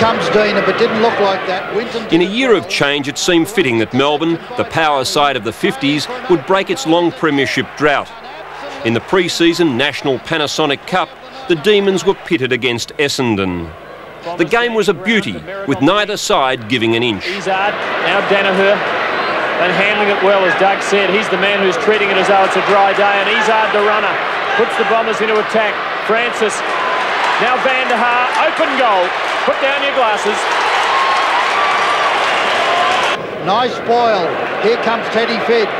Out comes Deaner, but didn't look like that. Winton In a year of change, it seemed fitting that Melbourne, the power side of the 50s, would break its long premiership drought. In the pre-season National Panasonic Cup, the Demons were pitted against Essendon. The game was a beauty, with neither side giving an inch. Izzard, now Daniher, and handling it well, as Doug said. He's the man who's treating it as though it's a dry day, and Izzard, the runner, puts the Bombers into attack. Francis, now Van der Haar, open goal. Put down your glasses. Nice spoil. Here comes Teddy Fidge.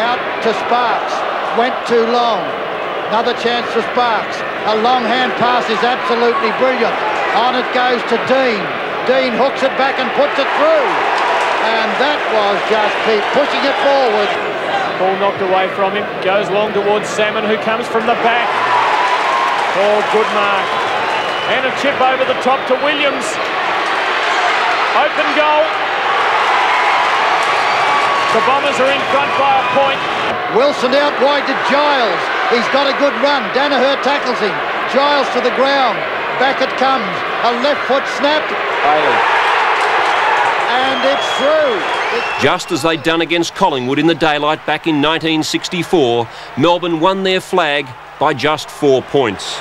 Out to Sparks. Went too long. Another chance for Sparks. A long hand pass is absolutely brilliant. On it goes to Dean. Dean hooks it back and puts it through. And that was just keep pushing it forward. Ball knocked away from him. Goes long towards Salmon, who comes from the back. Oh, good mark. And a chip over the top to Williams. Open goal. The Bombers are in front by a point. Wilson out wide to Giles. He's got a good run. Daniher tackles him. Giles to the ground. Back it comes. A left foot snap. And it's through. It's Just as they'd done against Collingwood in the daylight back in 1964, Melbourne won their flag by just four points.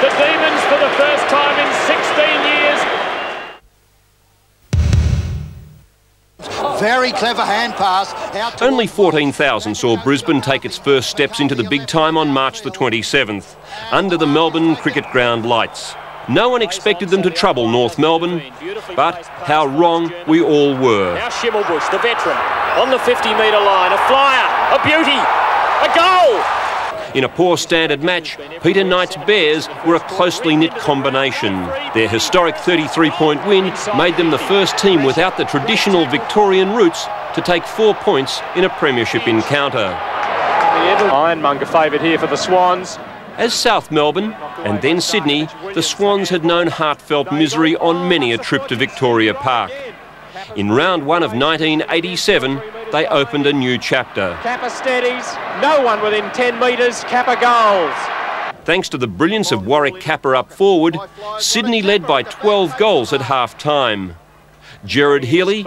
The Demons, for the first time in 16 years, very clever hand pass. Out Only 14,000 saw Brisbane take its first steps into the big time on March the 27th, under the Melbourne Cricket Ground lights. No one expected them to trouble North Melbourne, but how wrong we all were. Now Schimmelbusch, the veteran, on the 50 metre line. A flyer, a beauty, a goal. In a poor standard match, Peter Knight's Bears were a closely knit combination. Their historic 33 point win made them the first team without the traditional Victorian roots to take four points in a premiership encounter. Ironmonger favoured here for the Swans. As South Melbourne and then Sydney, the Swans had known heartfelt misery on many a trip to Victoria Park. In round one of 1987, they opened a new chapter. Capper steadies, no one within 10 metres, Capper goals. Thanks to the brilliance of Warwick Capper up forward, Sydney led by 12 goals at half time. Gerard Healy,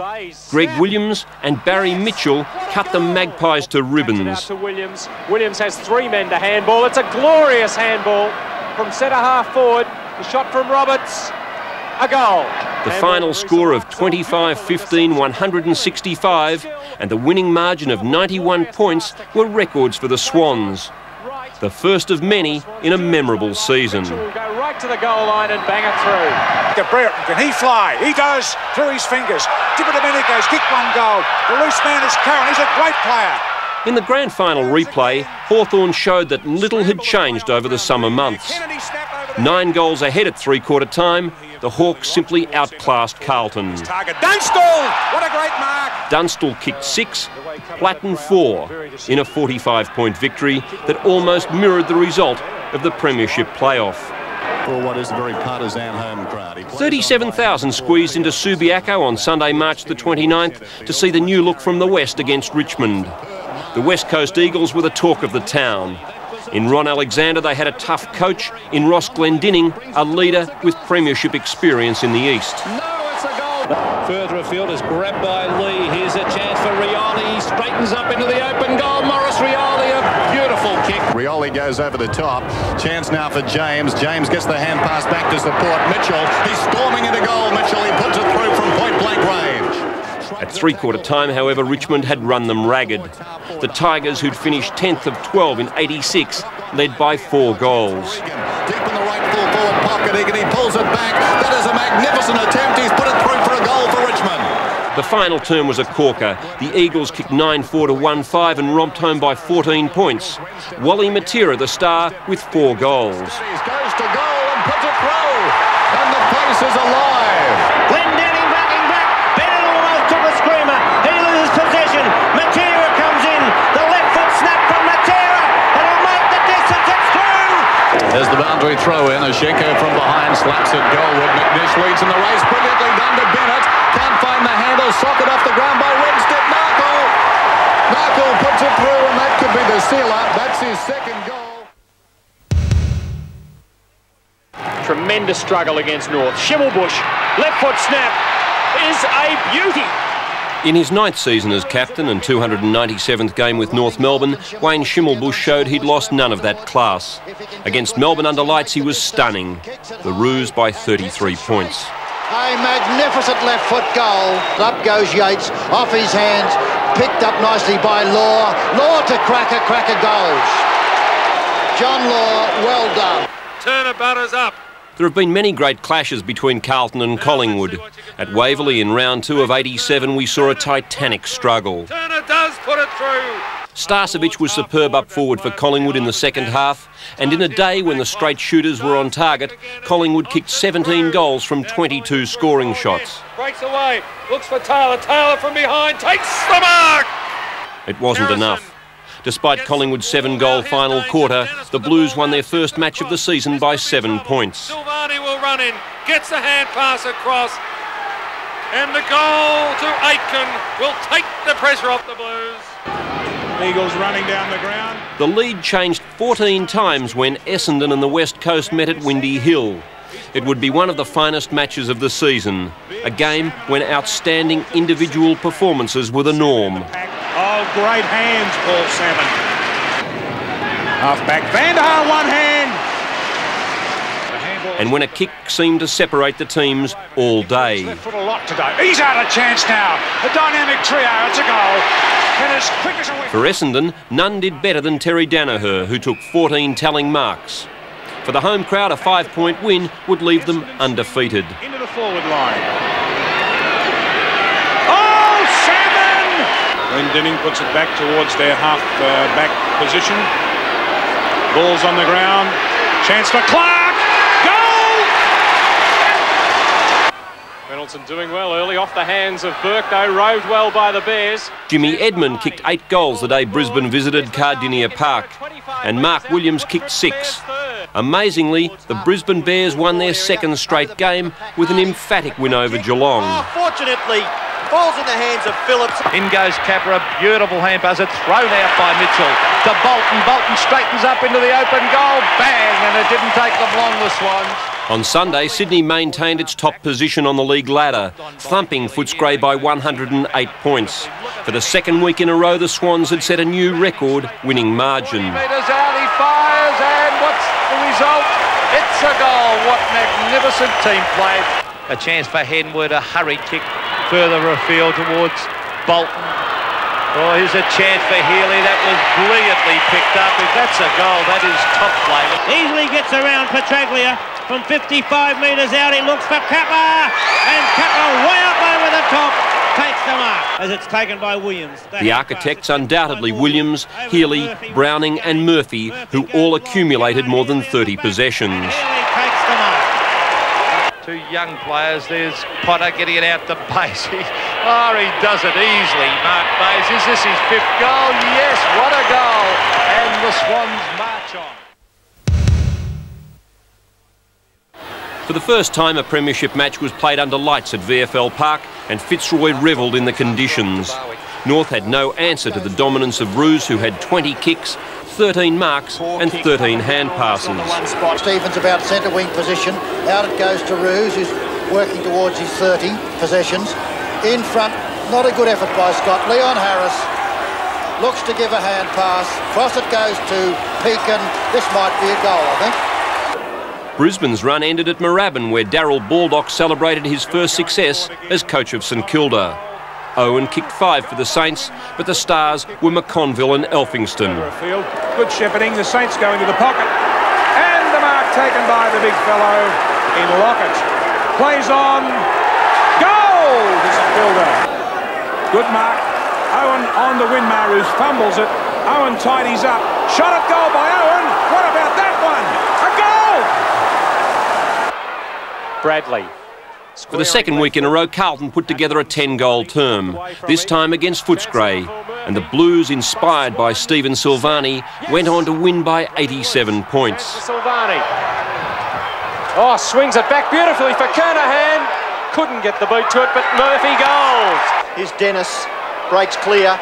Greg Williams, and Barry Mitchell cut the Magpies to ribbons. to Williams. Williams has three men to handball. It's a glorious handball from centre half forward. The shot from Roberts. A goal. The final score of 25 15 165 and the winning margin of 91 points were records for the Swans. The first of many in a memorable season. Go right to the goal line and bang it through. To Brereton, can he fly? He does through his fingers. Di Domenico's kicked one goal. The loose man is Curran. He's a great player. In the grand final replay, Hawthorn showed that little had changed over the summer months. Kennedy snap over the Nine goals ahead at three quarter time, the Hawks simply outclassed Carlton. target. Dunstall! What a great mark! Dunstall kicked six, Platten four, in a 45 point victory that almost mirrored the result of the Premiership playoff. for what is a very partisan home crowd. 37,000 squeezed into Subiaco on Sunday, March the 29th to see the new look from the West against Richmond. The West Coast Eagles were the talk of the town. In Ron Alexander, they had a tough coach. In Ross Glendinning, a leader with premiership experience in the East. No, it's a goal. Further afield is grabbed by Lee. Here's a chance for Rioli. He straightens up into the open goal. Maurice Rioli, a beautiful kick. Rioli goes over the top. Chance now for James. James gets the hand pass back to support Mitchell. He's storming into goal. Mitchell, he puts it through from point blank range. At three quarter time, however, Richmond had run them ragged. The Tigers, who'd finished 10th of 12 in 86, led by four goals. Deep in the right full forward pocket, Egan, he pulls it back. That is a magnificent attempt. He's put it through for a goal for Richmond. The final term was a corker. The Eagles kicked 9-4 to 1-5 and romped home by 14 points. Wally Matera, the star, with four goals. Goes to goal and puts it through. And the place is alive. There's the boundary throw in. Oshenko from behind slaps it goalward. McNish leads in the race. Brilliantly done to Bennett. Can't find the handle. Socket off the ground by Redstead. Narkle. Narkle puts it through, and that could be the sealer. That's his second goal. Tremendous struggle against North. Schimmelbusch, left foot snap, is a beauty. In his ninth season as captain and 297th game with North Melbourne, Wayne Schimmelbusch showed he'd lost none of that class. Against Melbourne under lights, he was stunning. The Roos by 33 points. A magnificent left foot goal. Up goes Yates, off his hands, picked up nicely by Law. Law to Krakouer, Krakouer goals. John Law, well done. Turner butters up. There have been many great clashes between Carlton and Collingwood. At Waverley in round two of 87, we saw a titanic struggle. Turner does put it through. Starcevich was superb up forward for Collingwood in the second half, and in a day when the straight shooters were on target, Collingwood kicked 17 goals from 22 scoring shots. Breaks away, looks for Taylor. Taylor from behind takes the mark. It wasn't enough. Despite Collingwood's seven goal final quarter, the Blues won their first match of the season by seven points. Silvagni will run in, gets a hand pass across, and the goal to Aitken will take the pressure off the Blues. Eagles running down the ground. The lead changed 14 times when Essendon and the West Coast met at Windy Hill. It would be one of the finest matches of the season, a game when outstanding individual performances were the norm. Oh, great hands, Paul Salmon. Half back, one hand. And when a kick seemed to separate the teams all day. Left foot a lot today. He's out of chance now. A dynamic trio. It's a goal. And as quick as a whip. For Essendon, none did better than Terry Daniher, who took 14 telling marks. For the home crowd, a five-point win would leave them undefeated. Into the forward line. Oh, Salmon! Glendinning puts it back towards their half uh, back position. Ball's on the ground. Chance for Clark. Goal! Reynolds doing well early off the hands of Burke, though, roved well by the Bears. Jimmy Edmond kicked eight goals the day Brisbane visited Kardinia Park, and Mark Williams kicked six. Amazingly, the Brisbane Bears won their second straight game with an emphatic win over Geelong. Oh, fortunately, falls in the hands of Phillips. In goes Capper, beautiful hand buzzer, thrown out by Mitchell to Bolton. Bolton straightens up into the open goal, bang, and it didn't take them long, the Swans. On Sunday, Sydney maintained its top position on the league ladder, thumping Footscray by 108 points. For the second week in a row, the Swans had set a new record winning margin. Metres out, he fires, and what's the result? It's a goal. What magnificent team play. A chance for Henwood, a hurried kick further afield towards Bolton. Oh, here's a chance for Healy. That was brilliantly picked up. If that's a goal, that is top play. Easily gets around Petraglia from 55 metres out. He looks for Capper, and Capper way up over the top takes the mark as it's taken by Williams. The architects undoubtedly Williams, Healy, Browning and Murphy, who all accumulated more than 30 possessions. Takes the mark. Two young players. There's Potter getting it out to Bayes. He, oh, he does it easily. Mark Bayes. Is this his fifth goal? Yes, what a goal. And the Swans march on. For the first time, a premiership match was played under lights at VFL Park, and Fitzroy revelled in the conditions. North had no answer to the dominance of Roos, who had 20 kicks, 13 marks and 13 hand passes. Stevens about centre wing position. Out it goes to Roos, who's working towards his 30 possessions. In front, not a good effort by Scott. Leon Harris looks to give a hand pass. Cross it goes to Pekin. This might be a goal, I think. Brisbane's run ended at Moorabbin, where Darrel Baldock celebrated his first success as coach of St Kilda. Owen kicked five for the Saints, but the stars were McConville and Elphingston. Good shepherding. The Saints go into the pocket. And the mark taken by the big fellow in Lockett. Plays on. Goal to St Kilda. Good mark. Owen on the win. Marus fumbles it. Owen tidies up. Shot at goal by Owen. What about that one? A goal! Bradley. For the second week in a row, Carlton put together a 10-goal term, this time against Footscray, and the Blues, inspired by Stephen Silvagni, went on to win by 87 points. Silvagni. Oh, swings it back beautifully for Kernahan. Couldn't get the boot to it, but Murphy goals. Here's Dennis, breaks clear.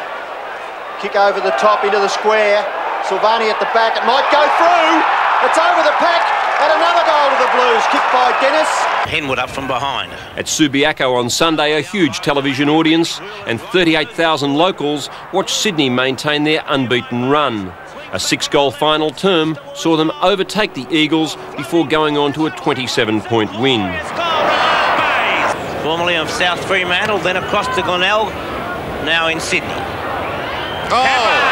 Kick over the top into the square. Silvagni at the back, it might go through. It's over the pack. And another goal to the Blues, kicked by Dennis. Henwood up from behind. At Subiaco on Sunday, a huge television audience and 38,000 locals watched Sydney maintain their unbeaten run. A six-goal final term saw them overtake the Eagles before going on to a 27-point win. Formerly of South Fremantle, then across to Glenelg, now in Sydney. Oh!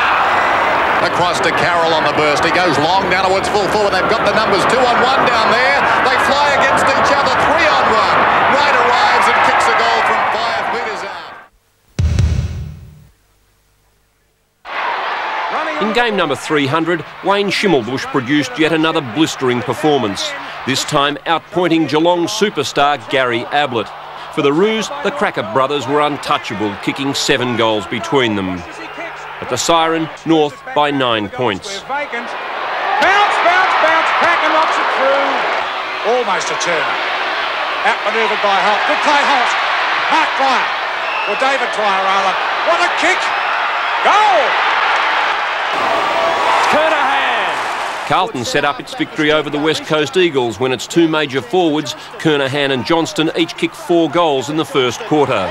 Across to Carroll on the burst. He goes long down towards full forward. They've got the numbers two on one down there. They fly against each other, three on one. Wright arrives and kicks a goal from five metres out. In game number 300, Wayne Schimmelbusch produced yet another blistering performance, this time outpointing Geelong superstar Gary Ablett. For the Roos, the Krakouer brothers were untouchable, kicking seven goals between them. At the siren, North by nine points. Vacant. Bounce, bounce, bounce. Krakouer knocks it through. Almost a turner. Outmanoeuvred by Holt. Good play, Holt. Mark Dwyer. Or David Dwyer, rather. What a kick. Goal. Kernahan. Carlton set up its victory over the West Coast Eagles when its two major forwards, Kernahan and Johnston, each kicked four goals in the first quarter.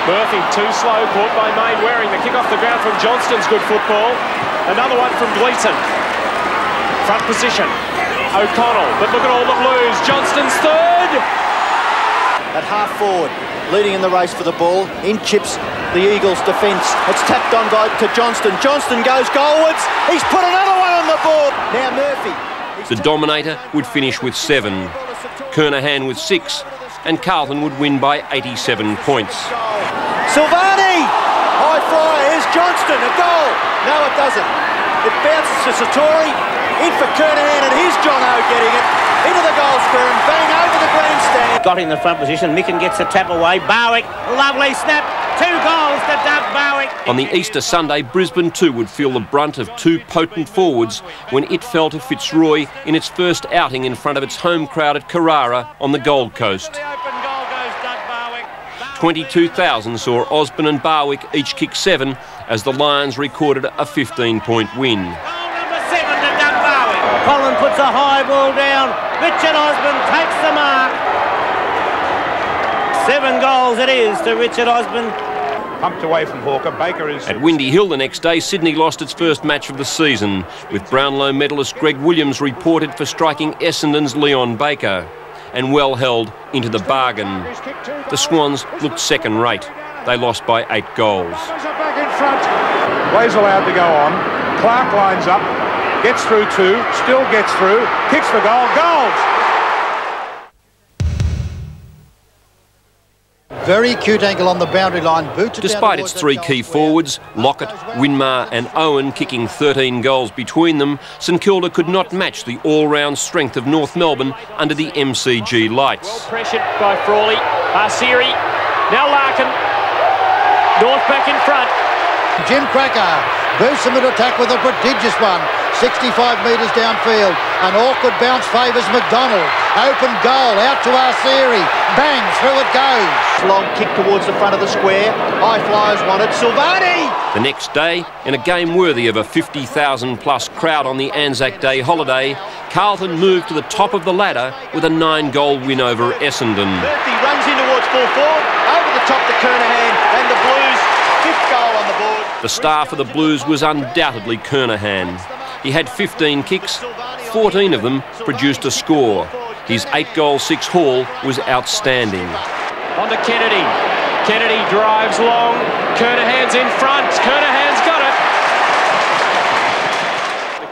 He's online again. Murphy too slow, caught by Mainwaring. The kick off the ground from Johnston's good football. Another one from Gleeson. Front position. O'Connell, but look at all the Blues. Johnston's third. At half forward, leading in the race for the ball. In chips the Eagles' defence. It's tapped on by to Johnston. Johnston goes goalwards. He's put another one on the board. Now Murphy. The Dominator would finish with seven, Kernahan with six, and Carlton would win by 87 points. Silvagni! High flyer, here's Johnston, a goal. No, it doesn't. It bounces to Satori, in for Kernahan, and here's John O getting it. Into the goal square and bang over the grandstand. Got in the front position. Micken gets the tap away. Barwick, lovely snap. Two goals to Doug Barwick. On the Easter Sunday, Brisbane too would feel the brunt of two potent forwards when it fell to Fitzroy in its first outing in front of its home crowd at Carrara on the Gold Coast. The open goal goes Doug Barwick. 22,000 saw Osborne and Barwick each kick seven as the Lions recorded a 15-point win. Goal number seven to Doug Barwick. Colin puts a high ball down. Richard Osborne takes the mark. Seven goals it is to Richard Osborne. Pumped away from Hawker. Baker is. At Windy Hill the next day, Sydney lost its first match of the season, with Brownlow medalist Greg Williams reported for striking Essendon's Leon Baker, and well held into the bargain. The Swans looked second rate. They lost by eight goals. Back in front. Plays allowed to go on. Clark lines up. Gets through two. Still gets through. Kicks for goal. Goals. Very cute angle on the boundary line. Boots it down Despite its three key forwards, Lockett, Winmar and Owen kicking 13 goals between them, St Kilda could not match the all-round strength of North Melbourne under the MCG lights. Pressured by Frawley. Arceri. Now Larkin. North back in front. Jim Krakouer boosts them into attack with a prodigious one. 65 metres downfield. An awkward bounce favours McDonald. Open goal out to Arceri. Bang, through it goes. Long kick towards the front of the square. High flyers wanted. Silvagni! The next day, in a game worthy of a 50,000 plus crowd on the Anzac Day holiday, Carlton moved to the top of the ladder with a nine-goal win over Essendon. Murphy runs in towards full forward. Over the top to Kernahan. And the Blues, fifth goal on the board. The star for the Blues was undoubtedly Kernahan. He had 15 kicks, 14 of them produced a score. His eight-goal six haul was outstanding. On to Kennedy. Kennedy drives long. Kernahan's in front. Kernahan's got it.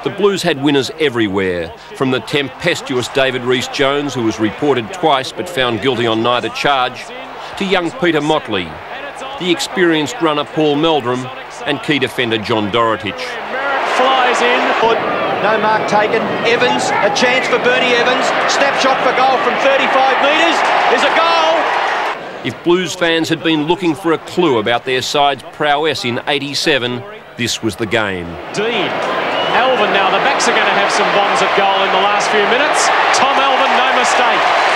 The Blues had winners everywhere, from the tempestuous David Rhys-Jones, who was reported twice but found guilty on neither charge, to young Peter Motley, the experienced runner Paul Meldrum, and key defender John Dorotich. Flies in. No mark taken. Evans, a chance for Bernie Evans. Snapshot for goal from 35 metres. There's a goal. If Blues fans had been looking for a clue about their side's prowess in 87, this was the game. Dean. Elvin now. The backs are going to have some bombs at goal in the last few minutes. Tom Elvin, no mistake.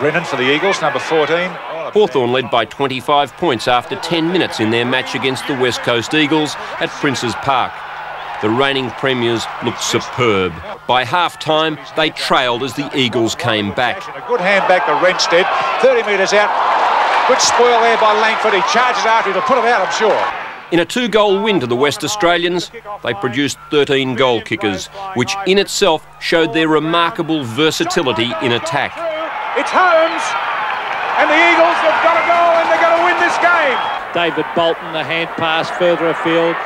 Brennan for the Eagles, number 14. Hawthorn led by 25 points after 10 minutes in their match against the West Coast Eagles at Princes Park. The reigning premiers looked superb. By half-time, they trailed as the Eagles came back. A good hand back to Wrensted, 30 metres out. Good spoil there by Langford. He charges after to put it out, I'm sure. In a two-goal win to the West Australians, they produced 13 goal kickers, which in itself showed their remarkable versatility in attack. It's Holmes, and the Eagles have got a goal and they're going to win this game. David Bolton, the hand pass further afield.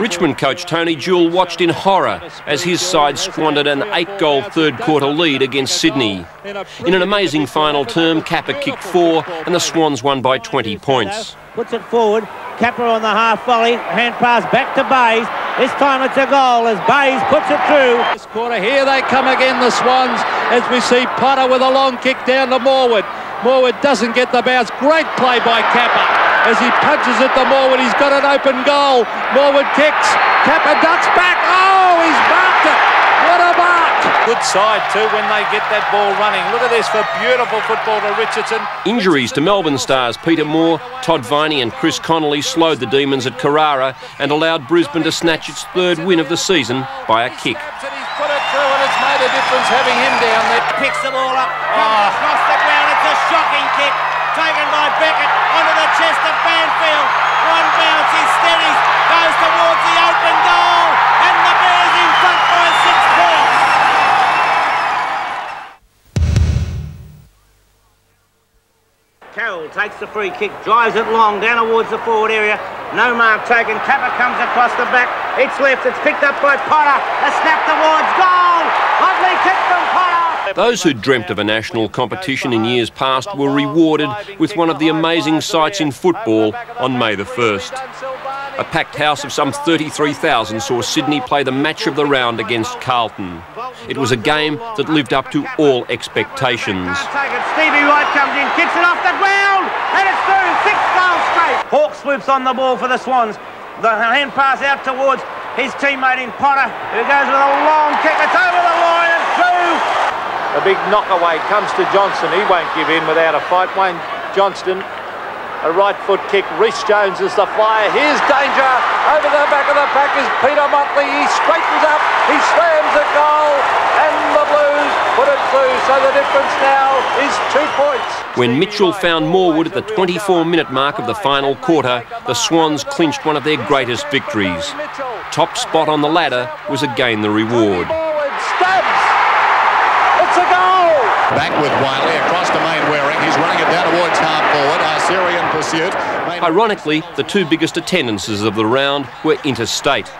Richmond coach Tony Jewell watched in horror as his side squandered an eight-goal third-quarter lead against Sydney. In an amazing final term, Capper kicked four and the Swans won by 20 points. Puts it forward, Capper on the half volley, hand pass back to Bayes. This time it's a goal as Bayes puts it through. This quarter, here they come again, the Swans, as we see Potter with a long kick down to Morwood. Morwood doesn't get the bounce. Great play by Capper as he punches it to Morwood. He's got an open goal. Morwood kicks. Capper ducks back. Oh, he's marked it. What a mark. Good side too when they get that ball running. Look at this for beautiful football to Richardson. Injuries to Melbourne stars Peter Moore, Todd Viney and Chris Connolly slowed the Demons at Carrara and allowed Brisbane to snatch its third win of the season by a kick. He's put it through and it's made a difference having him down there. Picks the ball up, comes across the ground. It's a shocking kick taken by Beckett Carroll takes the free kick, drives it long down towards the forward area. No mark taken. Capper comes across the back. It's left. It's picked up by Potter. A snap towards goal. Lovely kick from Potter. Those who dreamt of a national competition in years past were rewarded with one of the amazing sights in football on May the 1st. A packed house of some 33,000 saw Sydney play the match of the round against Carlton. It was a game that lived up to all expectations. Stevie Wright comes in, kicks it off the ground, and it's through. Six goals straight. Hawk swoops on the ball for the Swans. The hand pass out towards his teammate in Potter, who goes with a long kick. It's over the line and through. A big knockaway comes to Johnston. He won't give in without a fight. Wayne Johnston, a right foot kick. Rhys Jones is the flyer. Here's danger. Over the back of the pack is Peter Motley. He straightens up. He slams a goal. And the Blues put it through. So the difference now is two points. When Mitchell found Morwood at the 24 minute mark of the final quarter, the Swans clinched one of their greatest victories. Top spot on the ladder was again the reward. Stabs. It's a goal. Back with Wiley across to Mainwaring. He's running it down towards half forward. Arceri in pursuit. Main- Ironically, the two biggest attendances of the round were interstate.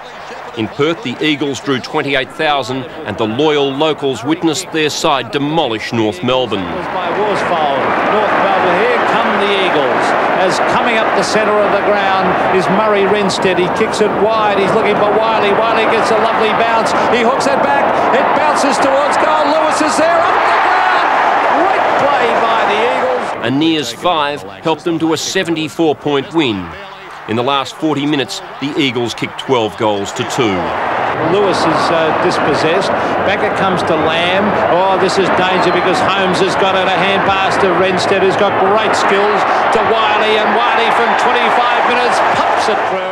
In Perth, the Eagles drew 28,000 and the loyal locals witnessed their side demolish North Melbourne. by Worsfold. North Melbourne, here come the Eagles. As coming up the centre of the ground is Murray Wrensted. He kicks it wide. He's looking for Wiley. Wiley gets a lovely bounce. He hooks it back. It bounces towards goal. Lewis is there off the ground. Great play by the A Nears 5 helped them to a 74 point win. In the last 40 minutes, the Eagles kicked 12 goals to 2. Lewis is uh, dispossessed. Back it comes to Lamb. Oh, this is danger because Holmes has got it. A hand pass to Wrensted, who's got great skills to Wiley, and Wiley from 25 minutes pops it through.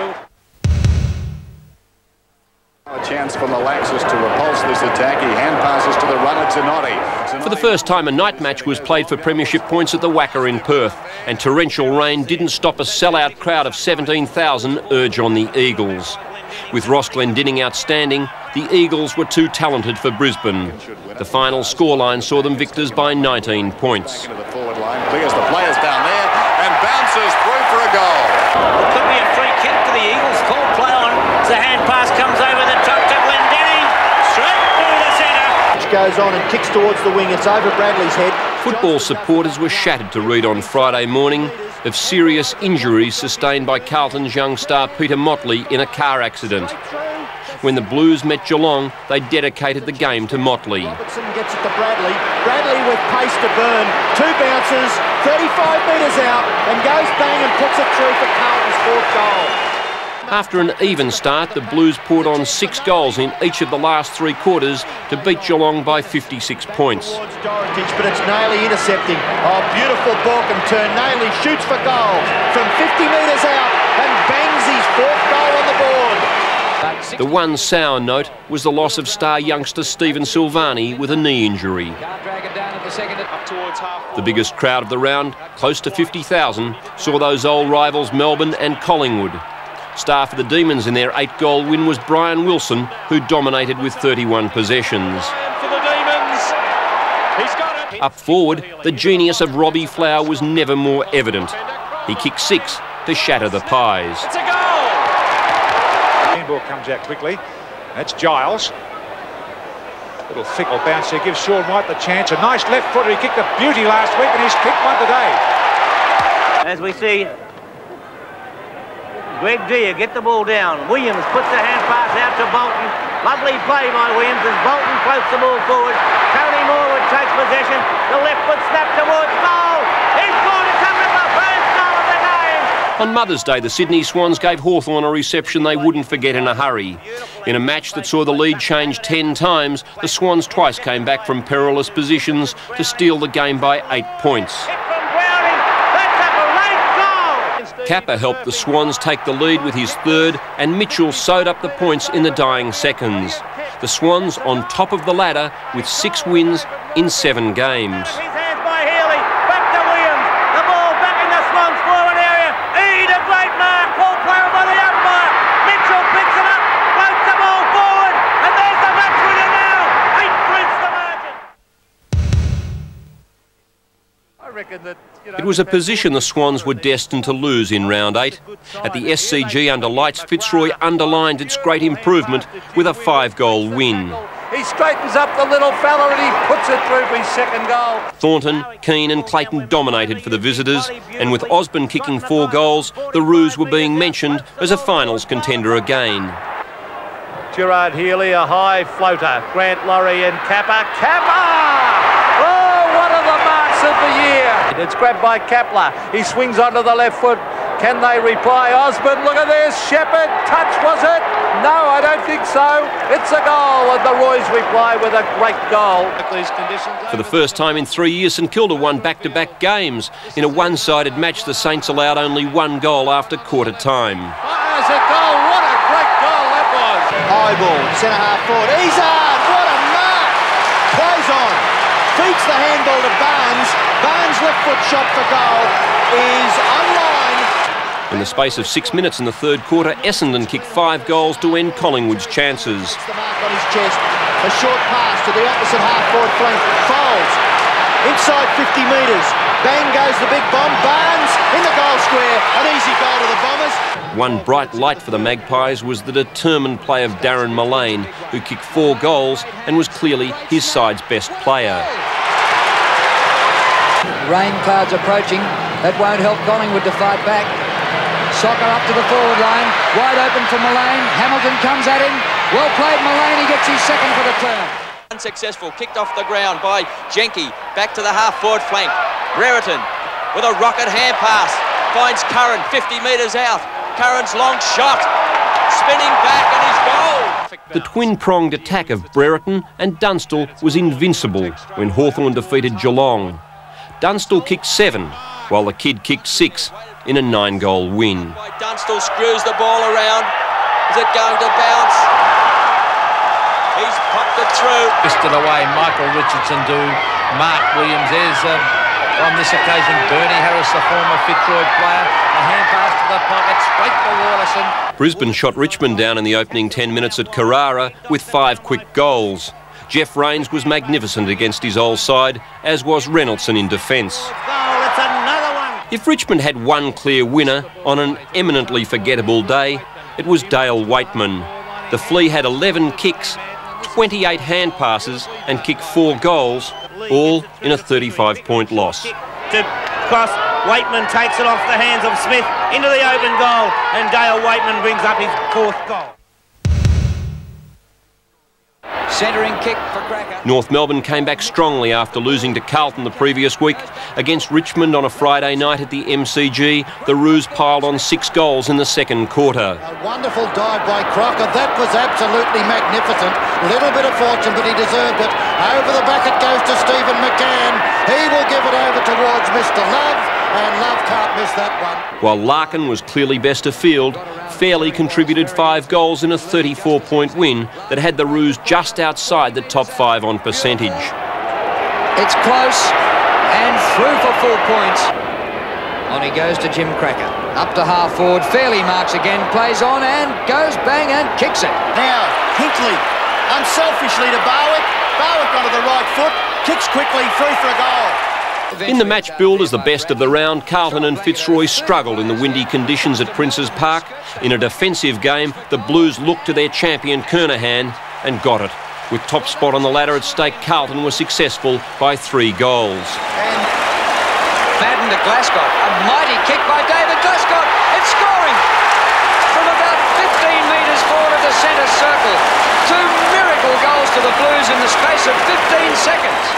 A chance for Malaxos to repulse this attack. He hand passes to the runner Zanotti. For the first time, a night match was played for premiership points at the WACA in Perth, and torrential rain didn't stop a sellout crowd of 17,000 urge on the Eagles. With Ross Glendinning outstanding, the Eagles were too talented for Brisbane. The final scoreline saw them victors by 19 points. Into the forward line, clears the players down there and bounces through for a goal. It could be a free kick to the Eagles. Call play on. The hand pass comes over the top to Glendinning. Straight through the centre. Goes on and kicks towards the wing. It's over Bradley's head. Football supporters were shattered to read on Friday morning of serious injuries sustained by Carlton's young star Peter Motley in a car accident. When the Blues met Geelong, they dedicated the game to Motley. Robertson gets it to Bradley. Bradley with pace to burn. Two bounces, 35 metres out, and goes bang and puts it through for Carlton's fourth goal. After an even start, the Blues poured on six goals in each of the last three quarters to beat Geelong by 56 points. Dorotich, but it's Naley intercepting. Oh, beautiful Borkham turn. Naley shoots for goal from 50 metres out and bangs his fourth goal on the board. The one sour note was the loss of star youngster Stephen Silvagni with a knee injury. The biggest crowd of the round, close to 50,000, saw those old rivals Melbourne and Collingwood. Star for the Demons in their eight-goal win was Brian Wilson, who dominated with 31 possessions. Up forward, the genius of Robbie Flower was never more evident. He kicked six to shatter the pies. It's a goal! Handball comes out quickly. That's Giles. Little fickle bounce there gives Sean White the chance. A nice left footer. He kicked a beauty last week and he's kicked one today. As we see Greg Deer get the ball down. Williams puts the hand pass out to Bolton. Lovely play by Williams as Bolton floats the ball forward. Tony Morwood takes possession. The left foot snap towards goal. He's scored a cover the first goal of the game. On Mother's Day, the Sydney Swans gave Hawthorn a reception they wouldn't forget in a hurry. In a match that saw the lead change 10 times, the Swans twice came back from perilous positions to steal the game by eight points. Hit from Browning. That's a great goal. Capper helped the Swans take the lead with his third, and Mitchell sewed up the points in the dying seconds. The Swans on top of the ladder with six wins in seven games. His hands by Healy. Back to Williams. The ball back in the Swans forward area. Eat a great mark. Ball by the umpire. Mitchell picks it up. Floats the ball forward. And there's the match winner now. Eight the margin. I reckon that, you know, It was a position the Swans were destined to lose in round eight. At the SCG under lights, Fitzroy underlined its great improvement with a five-goal win. He straightens up the little fella and he puts it through for his second goal. Thornton, Keane and Clayton dominated for the visitors, and with Osborne kicking four goals, the Roos were being mentioned as a finals contender again. Gerard Healy, a high floater. Grant Laurie and Capper. Capper! Oh, one of the marks of the year. It's grabbed by Kapler. He swings onto the left foot. Can they reply? Osborne, look at this. Shepherd, touch was it? No, I don't think so. It's a goal, and the Roys reply with a great goal. For the first time in three years, St Kilda won back-to-back games. In a one-sided match, the Saints allowed only one goal after quarter time. Fires a goal. What a great goal that was. High ball, centre half forward. Izzard, what a mark! Plays on. Feeds the handball to Barnes. Barnes' left foot shot for goal is online. In the space of six minutes in the third quarter, Essendon kicked five goals to end Collingwood's chances. The mark on his chest. A short pass to the opposite half forward flank. Folds. Inside 50 metres. Bang goes the big bomb. Barnes in the goal square. An easy goal to the Bombers. One bright light for the Magpies was the determined play of Darren Mullane, who kicked four goals and was clearly his side's best player. Rain clouds approaching. That won't help Collingwood to fight back. Soccer up to the forward line. Wide open for Mullane. Hamilton comes at him. Well played, Mullane. He gets his second for the term. Unsuccessful, kicked off the ground by Jenke, back to the half-forward flank. Brereton with a rocket hand pass, finds Curran 50 metres out. Curran's long shot, spinning back and his goal. The twin-pronged attack of Brereton and Dunstall was invincible when Hawthorn defeated Geelong. Dunstall kicked seven, while the kid kicked six in a nine-goal win. Dunstall screws the ball around. Is it going to bounce? He's popped it through. Twisted away, Michael Richardson do. Mark Williams, there's uh, on this occasion Bernie Harris, the former Fitzroy player. A hand pass to the pocket, straight for Wallason. Brisbane shot Richmond down in the opening 10 minutes at Carrara with five quick goals. Geoff Raines was magnificent against his old side, as was Reynoldson in defence. Oh, goal, it's another one. If Richmond had one clear winner on an eminently forgettable day, it was Dale Weightman. The Flea had 11 kicks, 28 hand passes and kicked four goals, all in a 35-point loss. To cross, Weightman takes it off the hands of Smith into the open goal, and Dale Weightman brings up his fourth goal. Centering kick for Krakouer. North Melbourne came back strongly after losing to Carlton the previous week. Against Richmond on a Friday night at the MCG, the Roos piled on six goals in the second quarter. A wonderful dive by Krakouer. That was absolutely magnificent. A little bit of fortune, but he deserved it. Over the back it goes to Stephen McCann. He will give it over towards Mr. Love, and Love can't miss that one. While Larkin was clearly best of field, Fairley contributed five goals in a 34-point win that had the Roos just outside the top five on percentage. It's close and through for four points. On he goes to Jim Krakouer. Up to half forward. Fairley marks again, plays on and goes bang and kicks it. Now, Hinkley, unselfishly to Barwick. Barwick onto the right foot, kicks quickly, through for a goal. In the match billed as the best of the round, Carlton and Fitzroy struggled in the windy conditions at Princes Park. In a defensive game, the Blues looked to their champion Kernahan and got it. With top spot on the ladder at stake, Carlton was successful by three goals. Madden to Glasgow. A mighty kick by David Glasgow. It's scoring from about 15 metres forward of the centre circle. Two miracle goals to the Blues in the space of 15 seconds.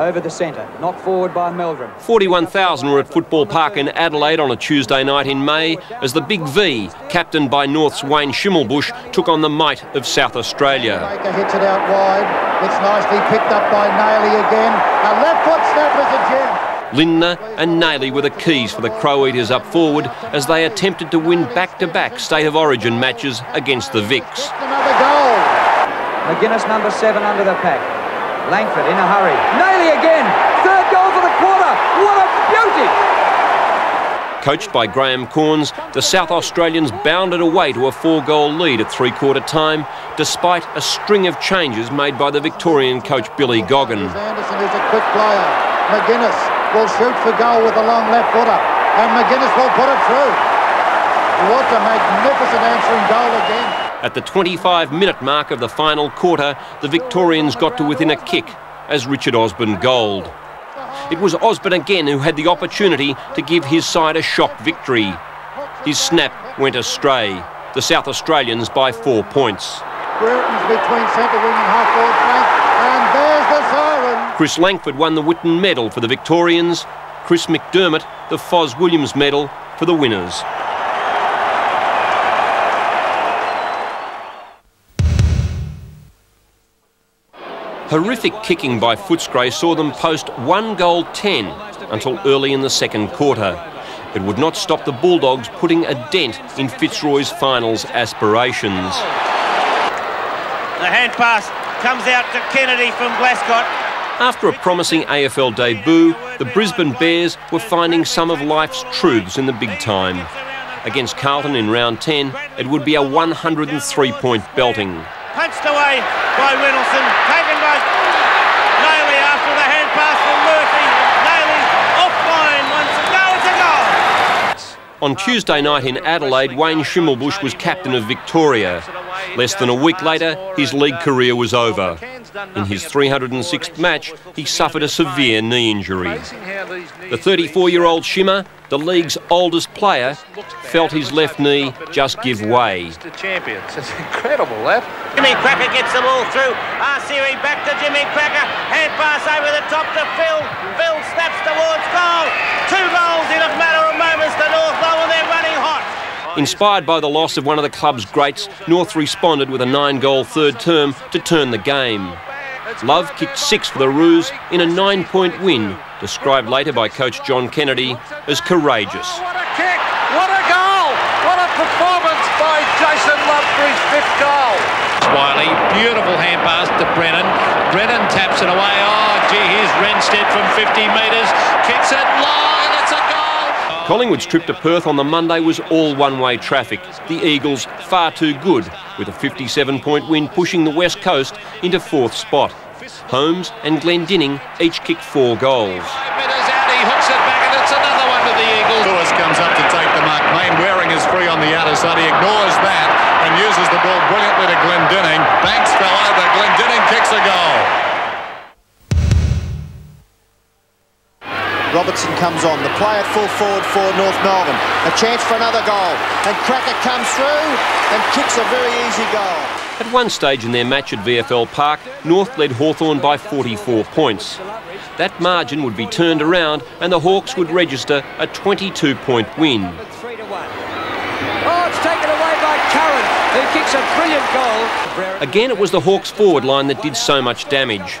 Over the centre, knocked forward by Meldrum. 41,000 were at Football Park in Adelaide on a Tuesday night in May as the Big V, captained by North's Wayne Schimmelbusch, took on the might of South Australia. Baker hits it out wide. It's nicely picked up by Naley again. A left foot snap is a gem. Lindner and Naley were the keys for the Crow Eaters up forward as they attempted to win back-to-back State of Origin matches against the Vics. Another goal. McGuinness number seven under the pack. Langford in a hurry. Naley again. Third goal for the quarter. What a beauty. Coached by Graham Cornes, the South Australians bounded away to a four-goal lead at three-quarter time, despite a string of changes made by the Victorian coach Billy Goggin. Anderson is a quick player. McGuinness will shoot for goal with a long left footer, and McGuinness will put it through. What a magnificent answering goal again. At the 25 minute mark of the final quarter, the Victorians got to within a kick as Richard Osborne goaled. It was Osborne again who had the opportunity to give his side a shock victory. His snap went astray. The South Australians by four points. Brereton's between centre wing and half forward flank, and there's the siren. Chris Langford won the Whitten Medal for the Victorians. Chris McDermott the Fos Williams Medal for the winners. Horrific kicking by Footscray saw them post one goal 10 until early in the second quarter. It would not stop the Bulldogs putting a dent in Fitzroy's finals aspirations. The hand pass comes out to Kennedy from Glascott. After a promising AFL debut, the Brisbane Bears were finding some of life's truths in the big time. Against Carlton in round 10, it would be a 103 point belting punched away by Reynoldsson, taken by Naley after the hand pass from Murphy. Naley offline once ago, it's a goal. On Tuesday night in Adelaide, Wayne Schimmelbusch was captain of Victoria. Less than a week later, his league career was over. In his 306th match, he suffered a severe knee injury. The 34-year-old Shimmer, the league's oldest player, felt his left knee just give way. It's incredible that. Jimmy Krakouer gets the ball through. Arceri back to Jimmy Krakouer. Hand pass over the top to Phil. Phil snaps towards goal. Two goals in a matter of moments to North Low and they're running hot. Inspired by the loss of one of the club's greats, North responded with a nine-goal third term to turn the game. Love kicked six for the Roos in a nine-point win, described later by coach John Kennedy as courageous. what a kick! What a goal! What a performance by Jason Love for his fifth goal! Wiley, beautiful hand pass to Brennan. Brennan taps it away. Oh, gee, here's Wrensted from 50 metres. Kicks it long and it's a goal! Collingwood's trip to Perth on the Monday was all one-way traffic. The Eagles far too good, with a 57-point win pushing the West Coast into fourth spot. Holmes and Glendinning each kicked four goals. Out, he hooks it back and it's another one to the Eagles. Lewis comes up to take the mark. Mainwaring is free on the outer side. He ignores that Robertson comes on. The play at full forward for North Melbourne. A chance for another goal. And Krakouer comes through and kicks a very easy goal. At one stage in their match at VFL Park, North led Hawthorn by 44 points. That margin would be turned around and the Hawks would register a 22 point win. Oh, it's taken away by Curran, who kicks a brilliant goal. Again, it was the Hawks forward line that did so much damage.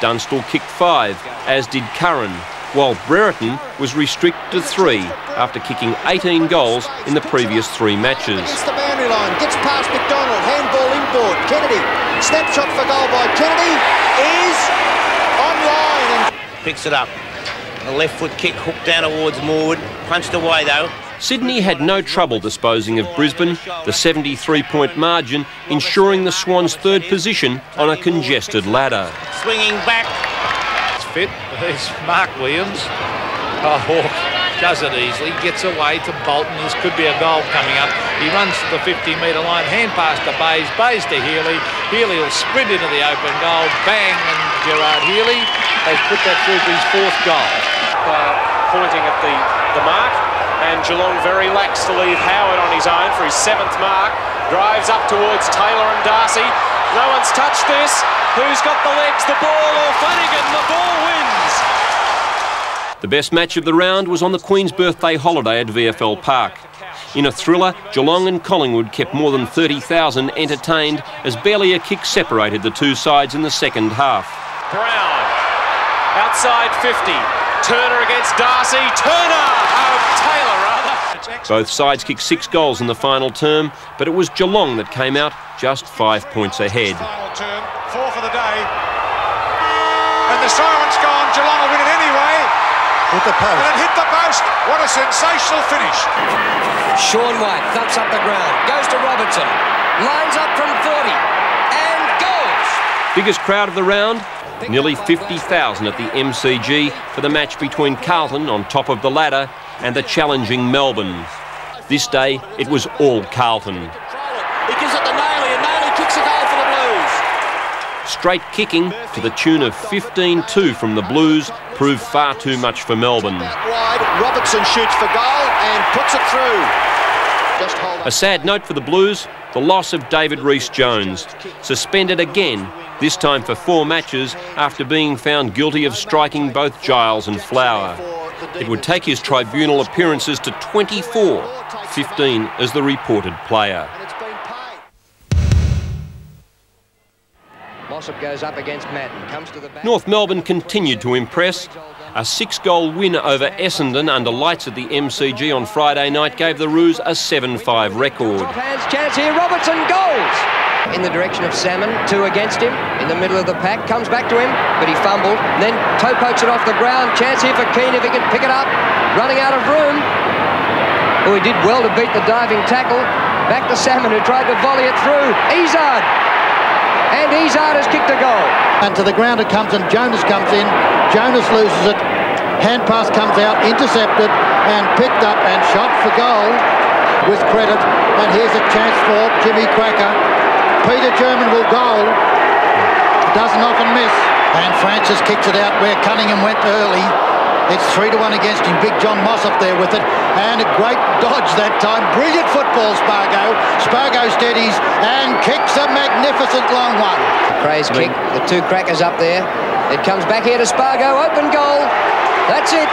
Dunstall kicked five, as did Curran, while Brereton was restricted to three after kicking 18 goals in the previous three matches. Against the boundary line, gets past McDonald, handball inboard, Kennedy. Snapshot for goal by Kennedy is online. And Picks it up. A left foot kick hooked down towards Morwood. Punched away though. Sydney had no trouble disposing of Brisbane, the 73 point margin ensuring the Swans' third position on a congested ladder. Swinging back. It's fit. There's Mark Williams. Oh, does it easily. Gets away to Bolton. This could be a goal coming up. He runs to the 50 metre line. Hand pass to Bayes. Bayes to Healy. Healy will sprint into the open goal. Bang! And Gerard Healy has put that through his fourth goal. Uh, pointing at the, the mark. And Geelong very lax to leave Howard on his own for his seventh mark. Drives up towards Taylor and Darcy. No one's touched this. Who's got the legs? The ball or Flanagan? The ball wins. The best match of the round was on the Queen's birthday holiday at VFL Park. In a thriller, Geelong and Collingwood kept more than 30,000 entertained as barely a kick separated the two sides in the second half. Brown. Outside 50. Turner against Darcy. Turner! Taylor, rather. Both sides kicked six goals in the final term, but it was Geelong that came out just five points ahead. Final turn, four for the day. And the silence gone. Geelong will win it anyway. hit the post. And it hit the post. What a sensational finish. Sean White thumps up the ground, goes to Robertson, lines up from 40, and goals. Biggest crowd of the round? Nearly 50,000 at the MCG for the match between Carlton on top of the ladder and the challenging Melbourne. This day, it was all Carlton. He gives it to and kicks a goal for the Blues. Straight kicking to the tune of 15-2 from the Blues proved far too much for Melbourne. Wide, Robertson shoots for goal and puts it through. Just hold A sad note for the Blues, the loss of David Rhys-Jones, suspended again, this time for four matches after being found guilty of striking both Giles and Flower. It would take his tribunal appearances to 24, 15 as the reported player. Mossop goes up against Madden, comes to the back. North Melbourne continued to impress. A six-goal win over Essendon under lights at the MCG on Friday night gave the Roos a 7-5 record. Hands chance here, Robertson goals! In the direction of Salmon, two against him, in the middle of the pack, comes back to him, but he fumbled, then toe pokes it off the ground, chance here for Keane if he can pick it up, running out of room. Oh, he did well to beat the diving tackle. Back to Salmon who tried to volley it through. Ezard! And Ezard has kicked a goal. And to the ground it comes and Jonas comes in. Jonas loses it. Hand pass comes out, intercepted and picked up and shot for goal with credit. And here's a chance for Jimmy Krakouer. Peter German will goal. Doesn't often miss. And Francis kicks it out where Cunningham went early. It's three to one against him. Big John Moss up there with it. And a great dodge that time. Brilliant football, Spargo. Spargo steadies and kicks a magnificent long one. Craze kick, the two Krakouers up there. It comes back here to Spargo, open goal. That's it.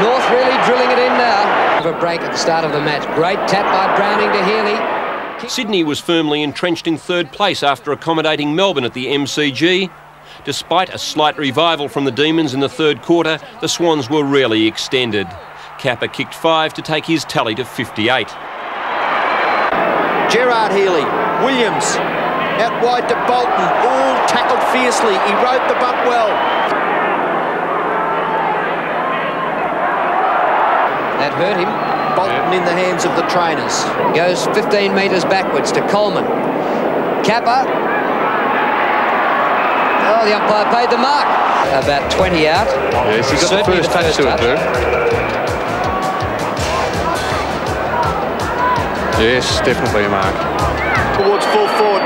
North really drilling it in now. Have a break at the start of the match. Great tap by Browning to Healy. Sydney was firmly entrenched in third place after accommodating Melbourne at the MCG. Despite a slight revival from the Demons in the third quarter, the Swans were rarely extended. Capper kicked five to take his tally to 58. Gerard Healy, Williams, out wide to Bolton, all tackled fiercely. He rode the butt well. That hurt him. Bolton in the hands of the trainers. Goes 15 metres backwards to Coleman. Capper. Oh, the umpire paid the mark. About 20 out. Yes, he got Certainly the first touch to it. Yes, definitely a mark.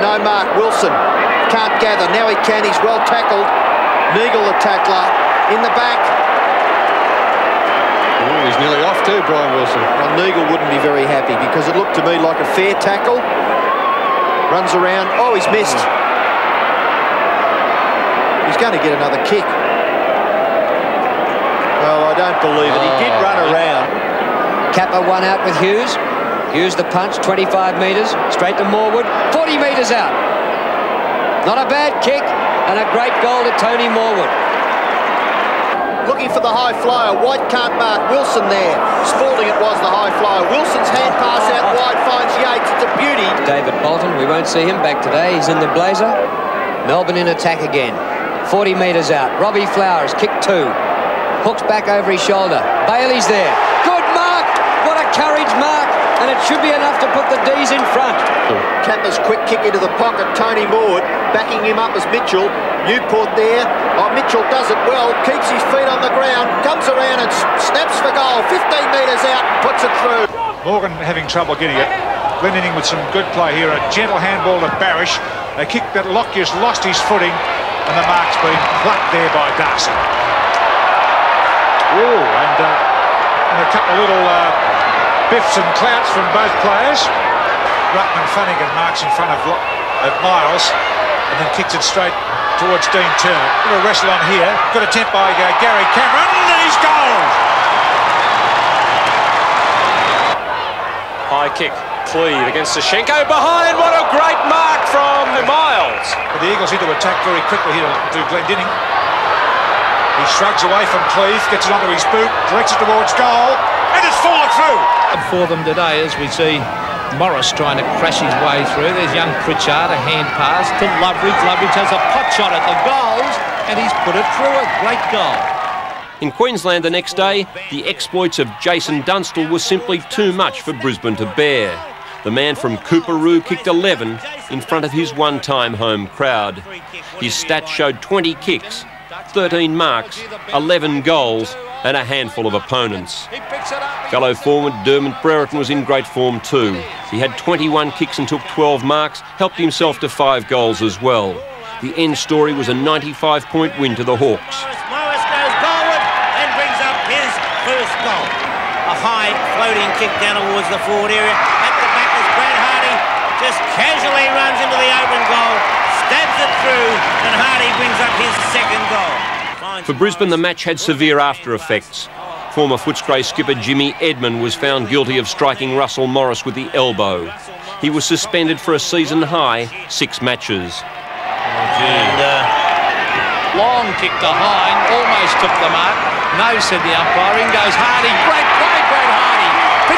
Towards full forward, no mark. Wilson can't gather. Now he can. He's well tackled. Neagle the tackler. In the back. he's nearly off too, Brian Wilson. Well, Neagle wouldn't be very happy because it looked to me like a fair tackle. Runs around. Oh, he's missed. He's going to get another kick. Well, I don't believe it. He did Oh, run around. Capper one out with Hughes. Hughes the punch, 25 metres, straight to Morwood, 40 metres out. Not a bad kick, and a great goal to Tony Morwood. Looking for the high flyer. White can't mark. Wilson there. Spalding it was the high flyer. Wilson's hand pass out wide finds Yates. It's a beauty. David Bolton, we won't see him back today. He's in the blazer. Melbourne in attack again. 40 metres out. Robbie Flowers, kick two. Hooks back over his shoulder. Bailey's there. Good mark. What a courage mark. And it should be enough to put the D's in front. Capper's quick kick into the pocket. Tony Morwood backing him up as Mitchell. Newport there. Oh, Mitchell does it well. Keeps his feet on the ground. Comes around and snaps for goal. 15 metres out. Puts it through. Morgan having trouble getting it. Glendinning with some good play here. A gentle handball to Barish. A kick that Lockyer's lost his footing, and the mark's been plucked there by Darcy. Oh, and, uh, and a couple of little uh, biffs and clouts from both players. Ruckman Flanagan marks in front of, of Miles, and then kicks it straight towards Dean Turner. Little wrestle on here. Good attempt by uh, Gary Cameron, and he's goal! High kick. Cleave against Sashenko behind. What a great mark from Miles. But the Eagles need to attack very quickly here to Glendinning. He shrugs away from Cleave, gets it onto his boot, directs it towards goal, and it's fallen through. For them today, as we see Morris trying to crash his way through. There's young Pritchard, a hand pass to Loveridge. Loveridge has a pot shot at the goals, and he's put it through. A great goal. In Queensland the next day, the exploits of Jason Dunstall were simply too much for Brisbane to bear. The man from Coorparoo kicked 11 in front of his one-time home crowd. His stats showed 20 kicks, 13 marks, 11 goals and a handful of opponents. Fellow forward Dermott Brereton was in great form too. He had 21 kicks and took 12 marks, helped himself to five goals as well. The end story was a 95-point win to the Hawks. Morris goes forward and brings up his first goal. A high floating kick down towards the forward area. At the back is Brad Hardie. Just casually runs into the open goal, stabs it through, and Hardie brings up his second goal. For Brisbane, the match had severe after effects. Former Footscray skipper Jimmy Edmond was found guilty of striking Russell Morris with the elbow. He was suspended for a season high six matches. And, uh, long kick to Hine, almost took the mark. No, said the umpire. In goes Hardie. Great play.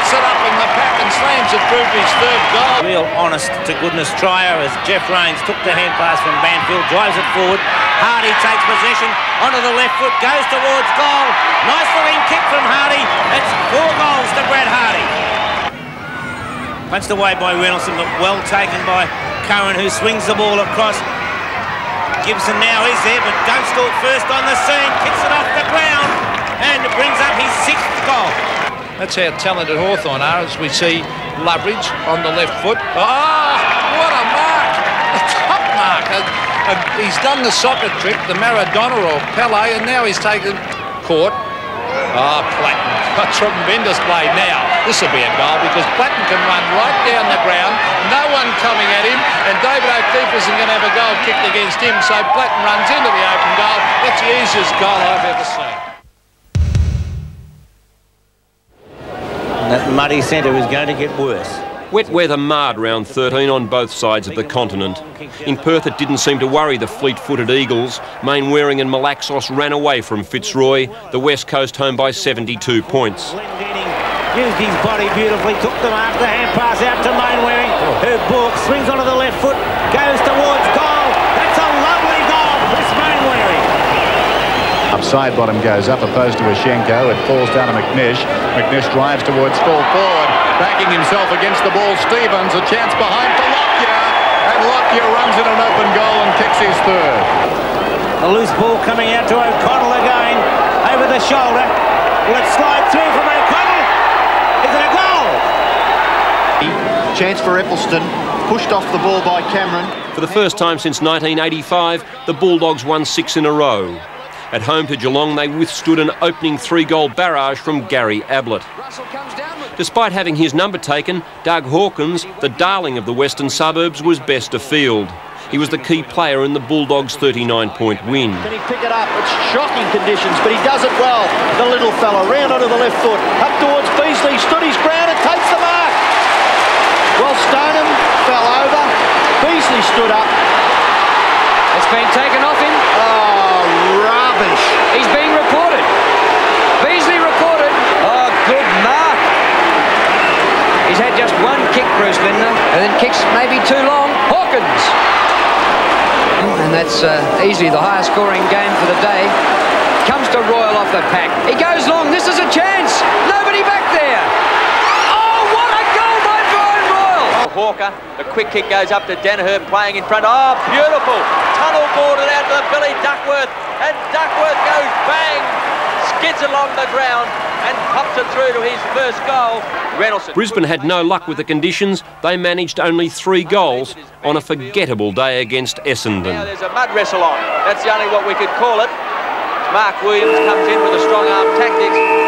Picks it up in the pack and slams it through his third goal. Real honest to goodness trier as Geoff Raines took the hand pass from Banfield, drives it forward. Hardie takes possession onto the left foot, goes towards goal. Nice little kick from Hardie. It's four goals to Brad Hardie. Punched away by Reynolds, but well taken by Curran, who swings the ball across. Gibson now is there, but Dunstall first on the scene, kicks it off the ground, and brings up his sixth goal. That's how talented Hawthorn are as we see Loveridge on the left foot. Oh, what a mark! A top mark. And, and he's done the soccer trick, the Maradona or Pele, and now he's taken court. Ah, Platten. A tremendous play now. This will be a goal because Platten can run right down the ground, no one coming at him, and David O'Keefe isn't going to have a goal kicked against him, so Platten runs into the open goal. That's the easiest goal I've ever seen. That muddy centre is going to get worse. Wet weather marred round 13 on both sides of the continent. In Perth, it didn't seem to worry the fleet-footed Eagles. Mainwaring and Malaxos ran away from Fitzroy, the West Coast home by 72 points. Used his body beautifully, took the mark, the hand pass out to Mainwaring. Herb Bork swings onto the left foot, goes towards goal. That's a lovely goal, Chris Mainwaring. Upside bottom goes up opposed to Ashenko. It falls down to McNish. McNish drives towards full forward. Backing himself against the ball. Stevens, a chance behind for Lockyer. And Lockyer runs in an open goal and kicks his third. A loose ball coming out to O'Connell again, over the shoulder. Will it slide through from O'Connell? Is it a goal? Chance for Eccleston. Pushed off the ball by Cameron. For the first time since 1985, the Bulldogs won six in a row. At home to Geelong, they withstood an opening three-goal barrage from Gary Ablett. Despite having his number taken, Doug Hawkins, the darling of the western suburbs, was best of field. He was the key player in the Bulldogs' 39-point win. Can he pick it up? It's shocking conditions, but he does it well. The little fella round onto the left foot, up towards Beasley, stood his ground and takes the mark. Well, Stoneham fell over. Beasley stood up. It's been taken off him. Oh, rubbish. He's being reported. Beasley reported. Oh, good mark. He's had just one kick, Bruce Lindner, and then kicks maybe too long. Hawkins. And that's uh, easily the highest scoring game for the day. Comes to Royal off the pack. He goes long. This is a chance. Nobody back there. Hawker, the quick kick goes up to Daniher playing in front. Oh, beautiful. Tunnel boarded out to Billy Duckworth. And Duckworth goes bang, skids along the ground and pops it through to his first goal. Reynolds. Brisbane had no luck with the conditions. They managed only three goals on a forgettable day against Essendon. Now there's a mud wrestle on. That's the only what we could call it. Mark Williams comes in with a strong arm tactics.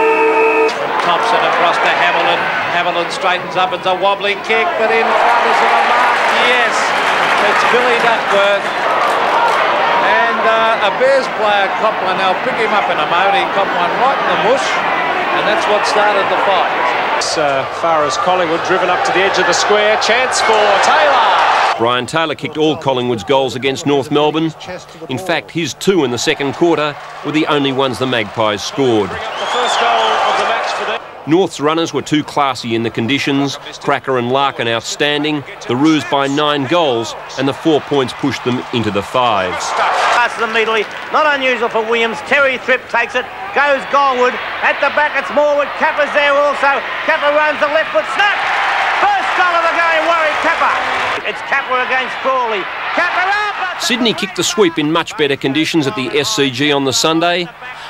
Thompson across to Hamilton. Hamilton straightens up. It's a wobbly kick, but in front is it a mark? Yes, it's Billy Duckworth. And uh, a Bears player, Copland, they'll pick him up in a moment. He copped one right in the mush, and that's what started the fight. As uh, far as Collingwood driven up to the edge of the square. Chance for Taylor. Brian Taylor kicked all Collingwood's goals against North Melbourne. In fact, his two in the second quarter were the only ones the Magpies scored. The first goal of the match for them. North's runners were too classy in the conditions. Krakouer and Larkin outstanding. The Roos by nine goals, and the four points pushed them into the five. Passes immediately. Not unusual for Williams. Terry Tripp takes it. Goes Goldwood. At the back it's Morwood. Capper's there also. Capper runs the left foot. Snap! First goal of the Warwick Capper. It's Capper against Frawley. Capper up! Sydney kicked the sweep in much better conditions at the SCG on the Sunday.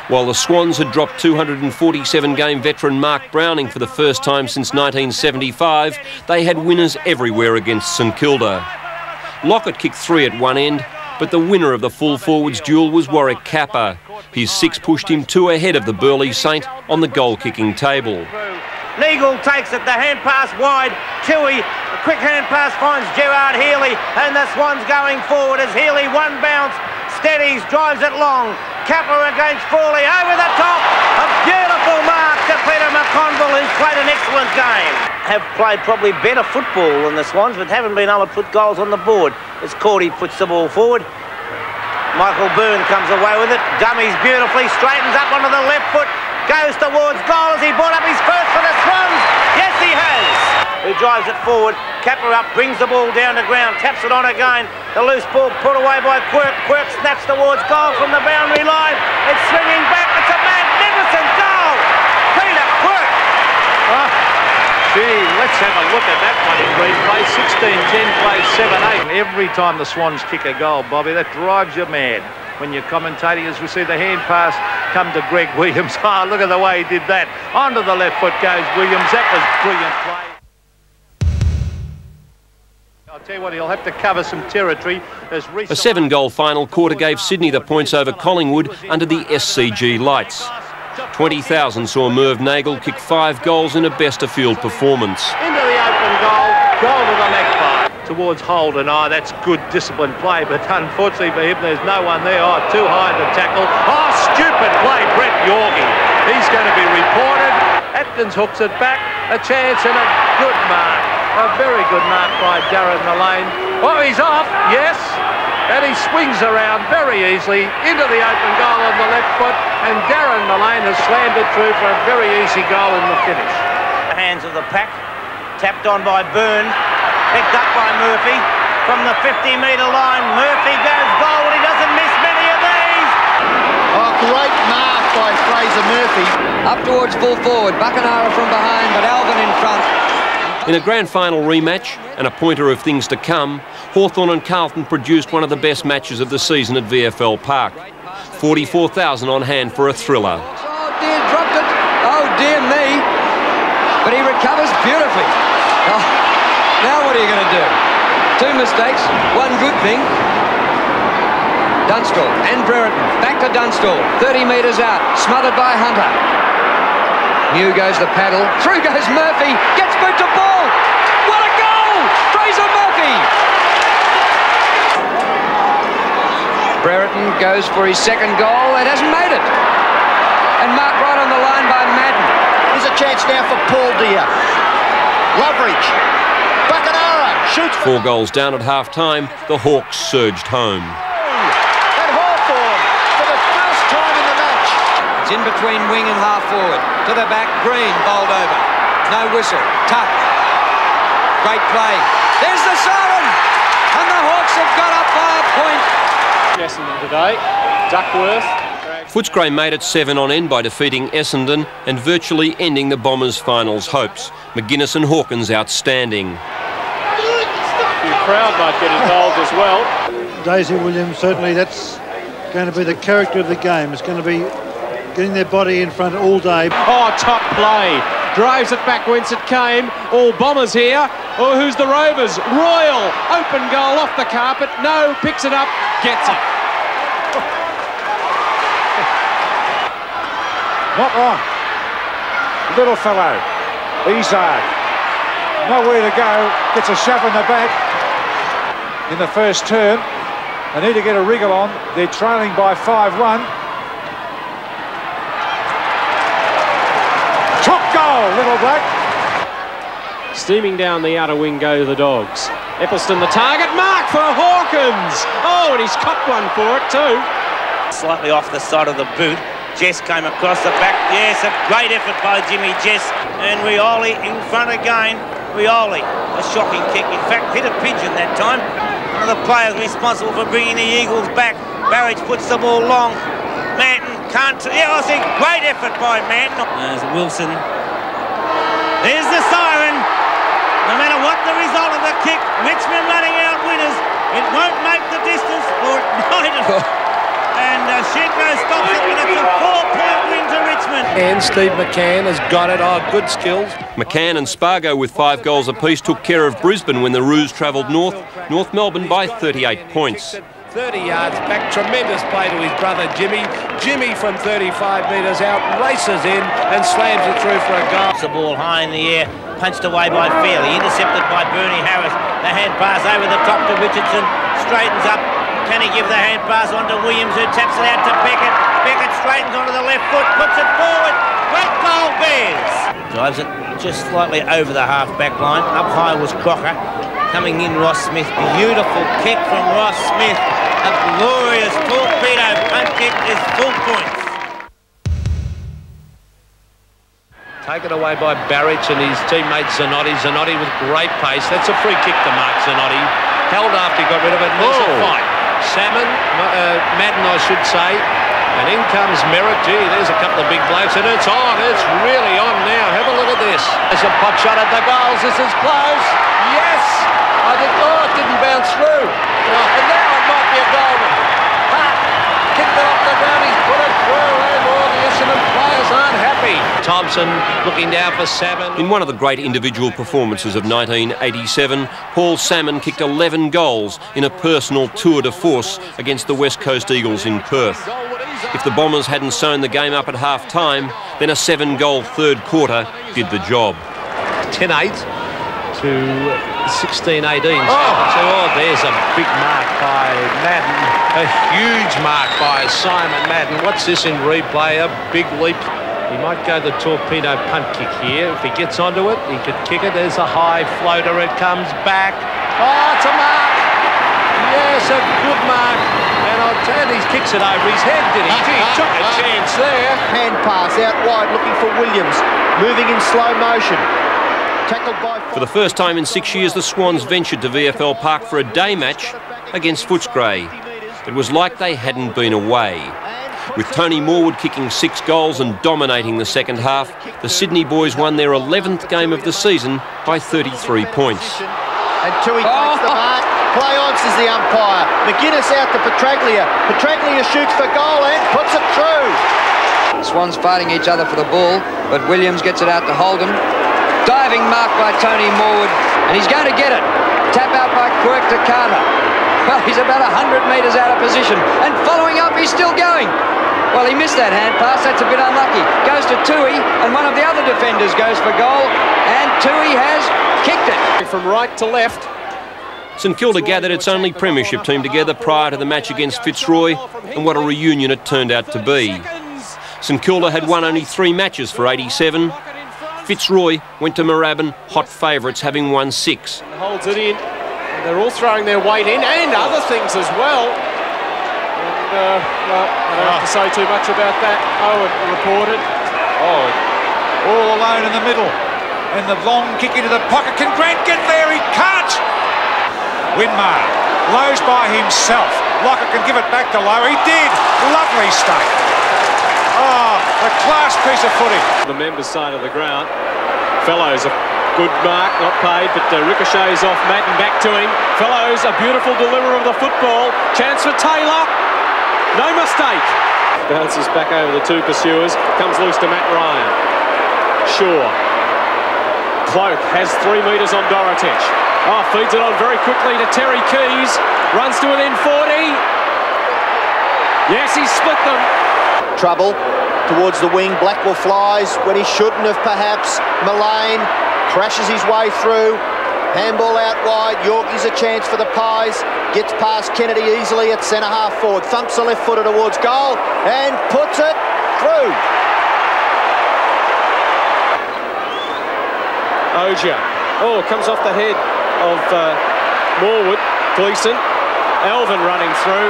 While the Swans had dropped 247 game veteran Mark Browning for the first time since 1975, they had winners everywhere against St Kilda. Lockett kicked three at one end, but the winner of the full forwards duel was Warwick Capper. His six pushed him two ahead of the Burley Saint on the goal kicking table. Neagle takes it, the hand pass wide. Tui, a quick hand pass finds Gerard Healy, and the Swans going forward as Healy one bounce, steadies, drives it long. Capper against Frawley, over the top. A beautiful mark to Peter McConville, who's played an excellent game. Have played probably better football than the Swans, but haven't been able to put goals on the board. As Cordy puts the ball forward. Michael Byrne comes away with it, dummies beautifully, straightens up onto the left foot, goes towards goal as he brought up his first for the Swans. Yes, he has. Who drives it forward, Capper up, brings the ball down to ground, taps it on again. The loose ball put away by Quirk. Quirk snaps towards goal from the boundary line. It's swinging back. It's a magnificent goal. Peter Quirk. Ah, gee, let's have a look at that one in replay. 16-10 plays 7-8. Every time the Swans kick a goal, Bobby, that drives you mad. When you're commentating, as we see the hand pass come to Greg Williams. Ah, look at the way he did that. Onto the left foot goes Williams. That was brilliant play. I'll tell you what, he'll have to cover some territory. As A seven goal final quarter gave Sydney the points over Collingwood under the SCG lights. 20,000 saw Merv Neagle kick five goals in a best of field performance. into the open goal, goal to the Magpie. Towards Holden, oh, that's good disciplined play, but unfortunately for him, there's no one there. Oh, too high to tackle. Oh, stupid play, Brett Yorgie. He's going to be reported. Atkins hooks it back, a chance and a good mark. A very good mark by Darren Mullane. Oh, he's off, yes. And he swings around very easily into the open goal on the left foot, and Darren Mullane has slammed it through for a very easy goal in the finish. Hands of the pack, tapped on by Byrne, picked up by Murphy from the 50 metre line. Murphy goes goal, he doesn't miss many of these. Oh, great mark by Fraser Murphy. Up towards full forward. Buckenara from behind, but Alvin in front. In a grand final rematch and a pointer of things to come, Hawthorn and Carlton produced one of the best matches of the season at VFL Park. 44,000 on hand for a thriller. Oh dear, dropped it. Oh dear me. But he recovers beautifully. Oh, now what are you going to do? Two mistakes, one good thing. Dunstall and Brereton. Back to Dunstall. 30 metres out. Smothered by Hunter. New goes the paddle. Through goes Murphy. Gets boot to ball. What a goal! Fraser Murphy! Brereton goes for his second goal and hasn't made it. And marked right on the line by Madden. Here's a chance now for Paul Dear. Loveridge. Buckenara shoots Four goals down at half time, the Hawks surged home. and Hawthorn for the first time in the match. It's in between wing and half forward. To the back, Green bowled over. No whistle. Tuck. Great play. There's the siren! And the Hawks have got up by a point. Essendon today. Duckworth. Footscray made it seven on end by defeating Essendon and virtually ending the Bombers' finals hopes. McGuinness and Hawkins outstanding. The crowd might get involved as well. Daisy Williams, certainly that's going to be the character of the game. It's going to be getting their body in front all day. Oh, top play. Drives it back whence it came. All Bombers here. Oh, who's the Rovers? Royal. Open goal off the carpet. No, picks it up, gets it. Not wrong. Little fellow. Ezard. Uh, nowhere to go. Gets a shove in the back in the first turn. They need to get a wriggle on. They're trailing by 5-1. Top goal, Little Black. Steaming down the outer wing go the Dogs. Eccleston the target. Mark for Hawkins. Oh, and he's copped one for it too. Slightly off the side of the boot. Jess came across the back. Yes, a great effort by Jimmy Jess. And Rioli in front again. Rioli, a shocking kick. In fact, hit a pigeon that time. One of the players responsible for bringing the Eagles back. Barrage puts the ball long. Manton can't. Yeah, I think great effort by Manton. There's Wilson. There's the siren. No matter what the result of the kick, Richmond running out winners. It won't make the distance, or it might have. And uh, Shinko stops it, and it's a four-point win to Richmond. And Steve McCann has got it. Oh, good skills. McCann and Spargo with five goals apiece took care of Brisbane when the Roos travelled north, North Melbourne by 38 points. 30 yards back, tremendous play to his brother Jimmy. Jimmy from 35 metres out races in and slams it through for a goal. The ball high in the air, punched away by Fairley, intercepted by Bernie Harris. The hand pass over the top to Richardson, straightens up. Can he give the hand pass on to Williams, who taps it out to Beckett? Beckett straightens onto the left foot, puts it forward. Great goal, Bears. Drives it just slightly over the half back line. Up high was Crocker. Coming in, Ross Smith. Beautiful kick from Ross Smith. A glorious torpedo punt kick is full points. Taken away by Barrich and his teammate Zanotti. Zanotti with great pace. That's a free kick to Mark Zanotti. Held after he got rid of it. And there's a oh. fight. Salmon, uh, Madden, I should say. And in comes Merritt. Gee, there's a couple of big blokes. And it's on. It's really on now. Have a look at this. There's a pot shot at the goals. This is close. Yes! I think, oh, it didn't bounce through. Oh, and now it might be a goal. Ha! Kicked it off the ground. He's put it through. And all the Essendon players aren't. Thompson looking down for Salmon. In one of the great individual performances of 1987, Paul Salmon kicked 11 goals in a personal tour de force against the West Coast Eagles in Perth. If the Bombers hadn't sewn the game up at half time, then a seven goal third quarter did the job. 10 8 to 16 18. Oh. oh, there's a big mark by Madden. A huge mark by Simon Madden. What's this in replay? A big leap. He might go the torpedo punt kick here. If he gets onto it, he could kick it. There's a high floater. It comes back. Oh, it's a mark. Yes, a good mark. And I'll tell you, he kicks it over his head, did he? Gee, he took a chance there. Hand pass out wide looking for Williams. Moving in slow motion. Tackled by... For the first time in six years, the Swans ventured to VFL Park for a day match against Footscray. It was like they hadn't been away. With Tony Morwood kicking six goals and dominating the second half, the Sydney boys won their 11th game of the season by 33 points. And Tui takes the mark. Play on, says the umpire. McGuinness out to Petraglia. Petraglia shoots for goal and puts it through. Swans fighting each other for the ball, but Williams gets it out to Holden. Diving mark by Tony Morwood, and he's going to get it. Tap out by Quirk to Carter. Well, he's about 100 metres out of position. And following up, he's still going. Well, he missed that hand pass. That's a bit unlucky. Goes to Tui, and one of the other defenders goes for goal. And Tui has kicked it. From right to left. St Kilda gathered its only premiership team together prior to the match against Fitzroy, and what a reunion it turned out to be. St Kilda had won only three matches for 87. Fitzroy went to Moorabbin hot favourites, having won six. Holds it in. They're all throwing their weight in and other things as well. And, uh, well, I don't have to say too much about that. Owen reported. Oh, all alone in the middle. And the long kick into the pocket. Can Grant get there? He can't. Winmar. Lowe's by himself. Lockett can give it back to Lowe. He did. Lovely stuff. Oh, a class piece of footy. The members' side of the ground. Fellows, a good mark, not paid, but uh, ricochets off Matt and back to him. Fellows, a beautiful deliverer of the football. Chance for Taylor. No mistake. Bounces back over the two pursuers. Comes loose to Matt Ryan. Shaw. Cloak has three metres on Dorotich. Oh, ah, feeds it on very quickly to Terry Keys. Runs to within 40. Yes, he's split them. Trouble towards the wing. Blackwell flies when he shouldn't have perhaps. Mullane crashes his way through. Handball out wide. Yorkie's a chance for the Pies. Gets past Kennedy easily at centre half forward. Thumps the left footer towards goal and puts it through. Oja. Oh, comes off the head of uh, Morwood. Gleeson. Elvin running through.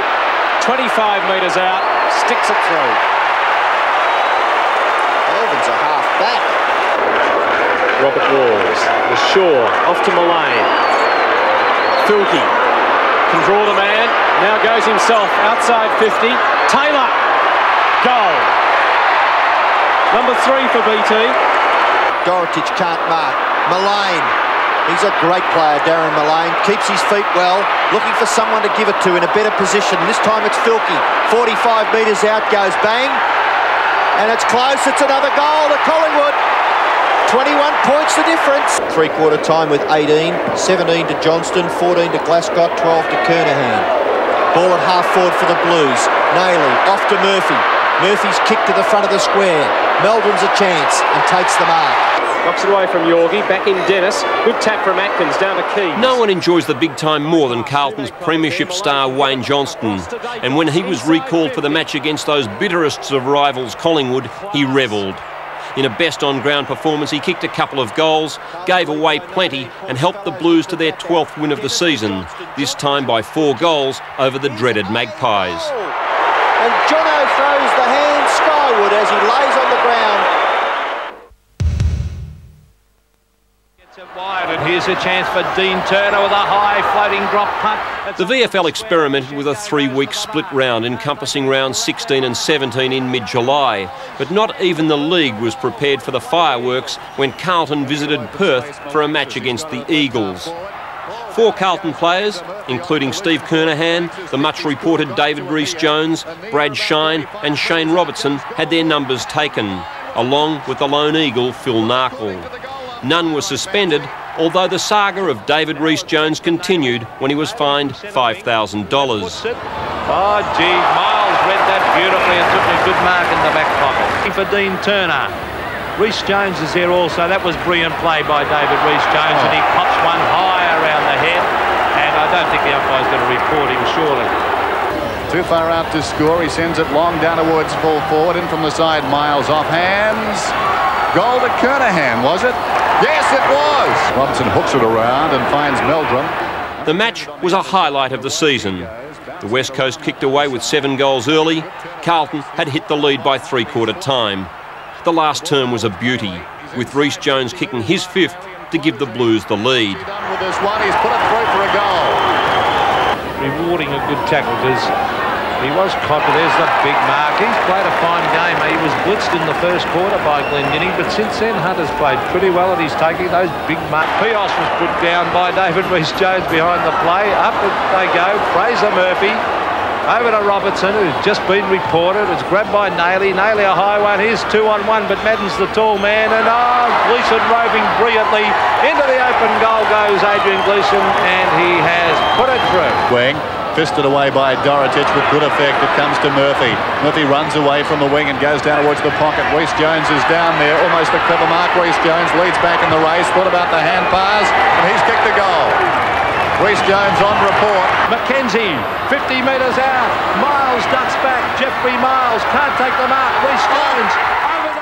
25 metres out. Sticks it through. Elvin's a half back. Robert Walls. The Shaw. Off to Mullane. Filkey. Can draw the man. Now goes himself. Outside 50. Taylor. Goal. Number three for BT. Dorotich can't mark. Mullane. He's a great player, Darren Mullane. Keeps his feet well. Looking for someone to give it to in a better position. This time it's Filkey. 45 metres out goes bang. And it's close. It's another goal to Collingwood. 21 points the difference. Three-quarter time with 18. 17 to Johnston. 14 to Glasgow, 12 to Kernahan. Ball at half forward for the Blues. Naley off to Murphy. Murphy's kick to the front of the square. Meldrum's a chance and takes the mark. Knocks it away from Yorgie. Back in Dennis. Good tap from Atkins down to Keys. No one enjoys the big time more than Carlton's premiership star Wayne Johnston. And when he was recalled for the match against those bitterest of rivals, Collingwood, he revelled. In a best on ground performance, he kicked a couple of goals, gave away plenty, and helped the Blues to their 12th win of the season, this time by four goals over the dreaded Magpies. And Jono throws the hand skyward as he lays on the ground. Here's a chance for Dean Turner with a high floating drop punt. The VFL experimented with a three-week split round encompassing rounds 16 and 17 in mid-July, but not even the league was prepared for the fireworks when Carlton visited Perth for a match against the Eagles. Four Carlton players, including Steve Kernahan, the much-reported David Rhys-Jones, Brad Shine and Shane Robertson, had their numbers taken, along with the lone Eagle Phil Narkle. None were suspended, although the saga of David Rhys-Jones continued when he was fined $5,000. Oh, gee, Miles read that beautifully and took a good mark in the back pocket. For Dean Turner. Rhys Jones is there also. That was brilliant play by David Rhys Jones, and he oh. pops one high around the head. And I don't think the umpire's going to report him, surely. Too far out to score. He sends it long down towards full forward. In from the side, Miles off hands. Goal to Kernahan, was it? Yes, it was. Robinson hooks it around and finds Meldrum. The match was a highlight of the season. The West Coast kicked away with seven goals early. Carlton had hit the lead by three-quarter time. The last term was a beauty, with Rhys-Jones kicking his fifth to give the Blues the lead. Done with this one, he's put it through for a goal. Rewarding a good tackle because he was caught, but there's the big mark. He's played a fine game. Eh? He was blitzed in the first quarter by Glendinning, but since then Hunter's played pretty well and he's taking those big marks. Pios was put down by David Rhys-Jones behind the play. Up they go. Fraser Murphy over to Robertson, who's just been reported. It's grabbed by Naley. Naley a high one. Here's two on one, but Madden's the tall man. And oh, Gleeson roving brilliantly. Into the open goal goes Adrian Gleeson, and he has put it through. Wing, Fisted away by Dorotich with good effect. It comes to Murphy. Murphy runs away from the wing and goes down towards the pocket. Rhys Jones is down there. Almost a clever mark. Rhys Jones leads back in the race. What about the hand pass and he's kicked the goal. Rhys Jones on report. McKenzie, 50 metres out. Miles ducks back. Jeffrey Miles can't take the mark. Rhys oh! Jones.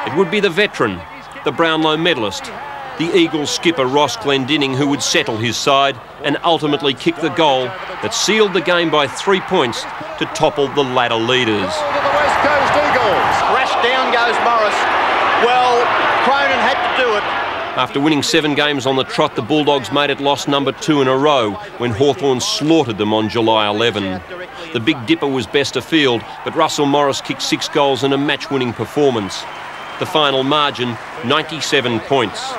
It would be the veteran, the Brownlow medalist, the Eagles skipper Ross Glendinning who would settle his side and ultimately kick the goal that sealed the game by three points to topple the ladder leaders. the West Coast Eagles. Crash down goes Morris. Well, Cronin had to do it. After winning seven games on the trot, the Bulldogs made it loss number two in a row when Hawthorn slaughtered them on July 11. The Big Dipper was best afield, but Russell Morris kicked six goals in a match-winning performance. The final margin, 97 points.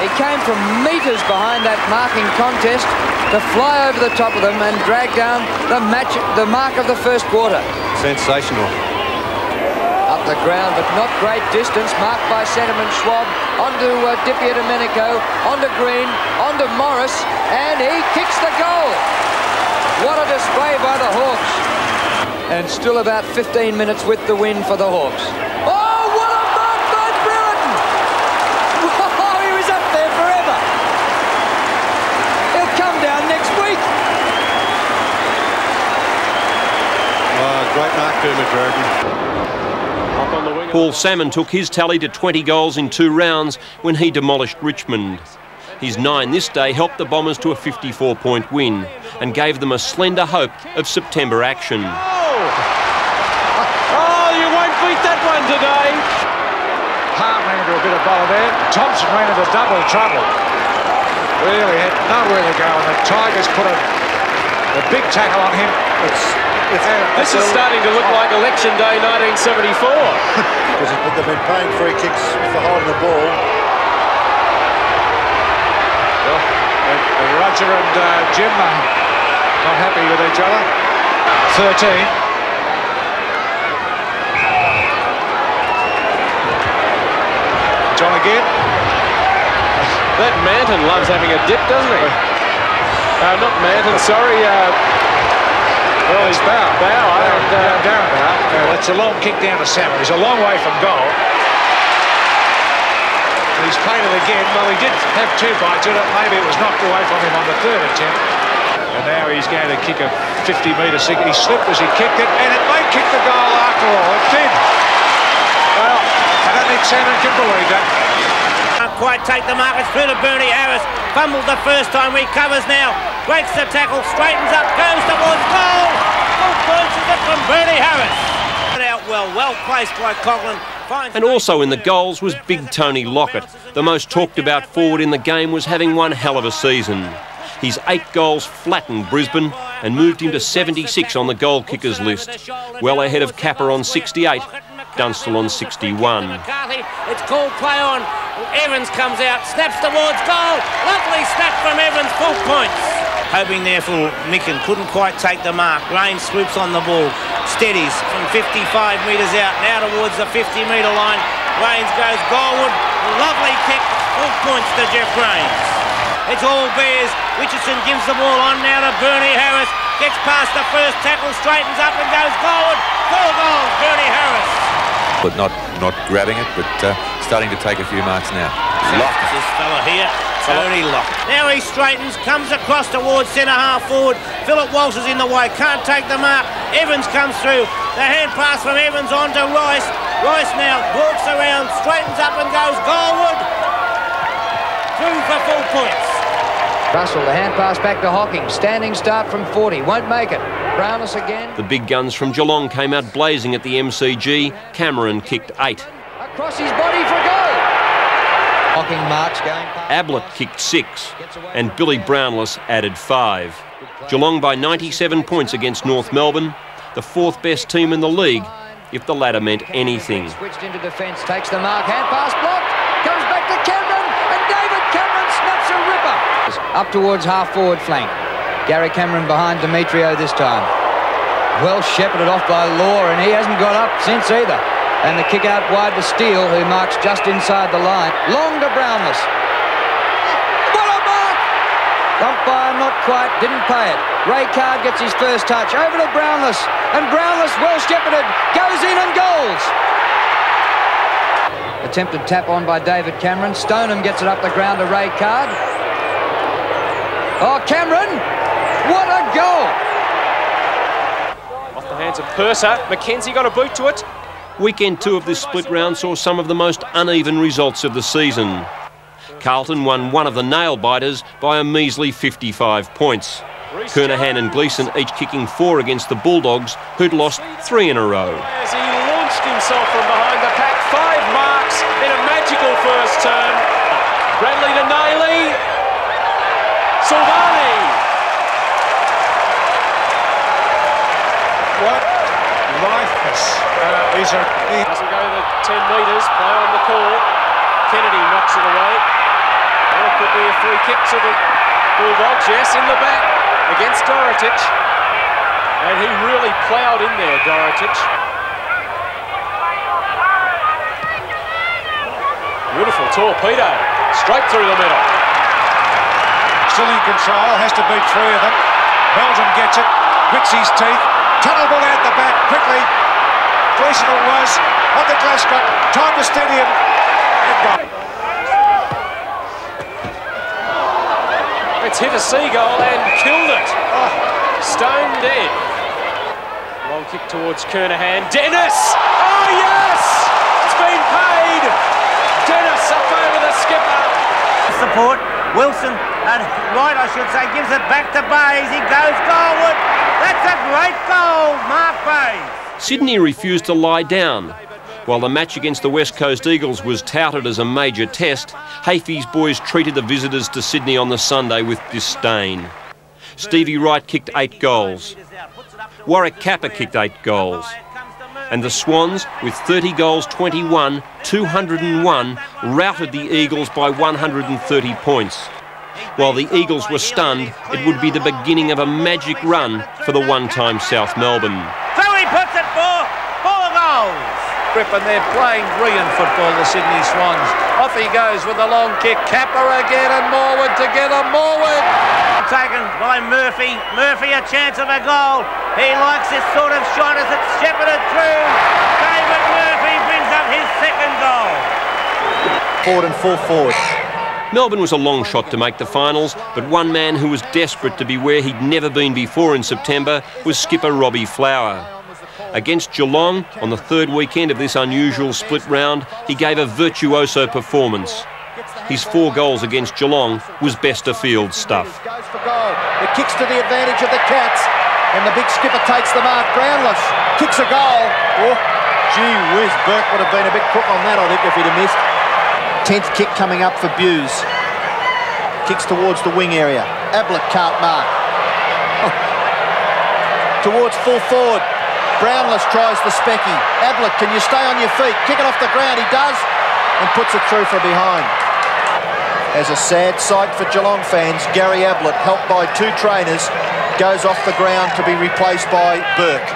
He came from metres behind that marking contest to fly over the top of them and drag down the match, the mark of the first quarter. Sensational. Up the ground, but not great distance. Marked by Sentiment Schwab. Onto uh, DiPierdomenico. Onto Green. Onto Morris. And he kicks the goal. What a display by the Hawks. And still about 15 minutes with the win for the Hawks. Oh, what a mark by Brereton! Wow, he was up there forever. He'll come down next week. Oh, great mark, Dermott Brereton. Paul Salmon took his tally to 20 goals in two rounds when he demolished Richmond. His nine this day helped the Bombers to a 54-point win and gave them a slender hope of September action. Oh, oh you won't beat that one today. Hart ran into a bit of bother there. Thompson ran into double trouble. Really had nowhere to go, and the Tigers put a, a big tackle on him. It's, it's, This is starting to look like election day 1974. Because they've been paying free kicks for holding the ball. and, and Roger and uh, Jim are not happy with each other. 13. John again. That Manton loves having a dip, doesn't he? Uh, not Manton, sorry. Uh, Well, he's Bow. Bow, And, and, uh, Darren Bow. Uh, that's a long kick down to Salmon. He's a long way from goal. He's played it again. Well, he did have two bites at it. Maybe it was knocked away from him on the third attempt. And now he's going to kick a 50-metre sink. He slipped as he kicked it, and it may kick the goal after all. It did. Well, I don't think Salmon can believe that. Can't quite take the markets through to Bernie Harris. Fumbled the first time, recovers now. Breaks the tackle, straightens up, goes towards goal. Full punches it from Bernie Harris. Out well, well placed by Coughlin. And also in the goals was Big Tony Lockett. The most talked about forward in the game was having one hell of a season. His eight goals flattened Brisbane and moved him to 76 on the goal kickers list, well ahead of Capper on 68, Dunstall on 61. McCarthy. It's called play on. Evans comes out, snaps towards goal. Lovely snap from Evans, full points. Hoping there for Micken, couldn't quite take the mark. Raines swoops on the ball, steadies from 55 metres out, now towards the 50 metre line. Raines goes goalward, lovely kick, full points to Geoff Raines. It's all Bears. Richardson gives the ball on now to Bernie Harris. Gets past the first tackle, straightens up and goes goalward. Four goals, Bernie Harris. but not not grabbing it, but uh, starting to take a few marks now. Locked. This fella here, Tony Lock. Now he straightens, comes across towards centre half forward. Philip Walsh is in the way, can't take the mark. Evans comes through. The hand pass from Evans on to Rice. Rice now walks around, straightens up and goes goalward. Two for full points. Russell, the hand pass back to Hocking. Standing start from 40. Won't make it. Brownless again. The big guns from Geelong came out blazing at the MCG. Cameron kicked eight. Across his body for goal. Hocking marks going past. Ablett kicked six, and Billy Brownless added five. Geelong by 97 points against North Melbourne, the fourth best team in the league, if the latter meant anything. Switched into defence, takes the mark, hand pass blocked, comes back to Cameron, and David Cameron snaps a ripper. Up towards half forward flank. Gary Cameron behind Demetrio this time. Well shepherded off by Law, and he hasn't got up since either. And the kick out wide to Steele, who marks just inside the line. Long to Brownless. What a mark! Umpire not quiet, didn't pay it. Ray Card gets his first touch. Over to Brownless. And Brownless, well shepherded, goes in and goals. Attempted tap on by David Cameron. Stoneham gets it up the ground to Ray Card. Oh, Cameron! What a goal! Off the hands of Purser. Mackenzie got a boot to it. Weekend two of this split round saw some of the most uneven results of the season. Carlton won one of the nail biters by a measly 55 points. Kernahan and Gleeson each kicking four against the Bulldogs, who'd lost three in a row. As he launched himself from behind the pack, five marks in a magical first turn. Bradley to Naley. Silvagni. What lifeness uh, is a... Doesn't go the 10 metres, play on the call. Kennedy knocks it away. Or it could be a free kick to the Bulldogs. Yes, in the back against Dorotic. And he really ploughed in there, Dorotic. Beautiful torpedo. Straight through the middle. Still in control, has to beat three of them. Belgium gets it, grits his teeth. Tunnel ball out the back, quickly. Gleeson it was, on the Glasgow. Time to steady him. And go. It's hit a seagull and killed it. Ah. Oh, stone dead. Long kick towards Kernahan. Dennis! Oh, yes! It's been paid! Dennis up over the skipper. Support. Wilson, and right, I should say, gives it back to Bayes. He goes goalward. That's a great goal, Mark Bayes. Sydney refused to lie down. While the match against the West Coast Eagles was touted as a major test, Hafey's boys treated the visitors to Sydney on the Sunday with disdain. Stevie Wright kicked eight goals. Warwick Capper kicked eight goals. And the Swans, with 30 goals 21, 201, routed the Eagles by 130 points. While the Eagles were stunned, it would be the beginning of a magic run for the one-time South Melbourne. So he puts it for four goals. Grip and they're playing brilliant football, the Sydney Swans. Off he goes with a long kick. Capper again and Morwood together. Morwood! Taken by Murphy. Murphy a chance of a goal. He likes this sort of shot as it's shepherded through. David Murphy brings up his second goal. Forward and full forward. Melbourne was a long shot to make the finals, but one man who was desperate to be where he'd never been before in September was skipper Robbie Flower. Against Geelong, on the third weekend of this unusual split round, he gave a virtuoso performance. His four goals against Geelong was best of field stuff. It kicks to the advantage of the Cats. And the big skipper takes the mark. Brownless kicks a goal. Oh, gee whiz. Burke would have been a bit quick on that, I think, if he'd have missed. Tenth kick coming up for Bews. Kicks towards the wing area. Ablett can't mark. Oh. Towards full forward. Brownless tries the specky. Ablett, can you stay on your feet? Kick it off the ground. He does. And puts it through from behind. As a sad sight for Geelong fans, Gary Ablett, helped by two trainers, goes off the ground to be replaced by Burke.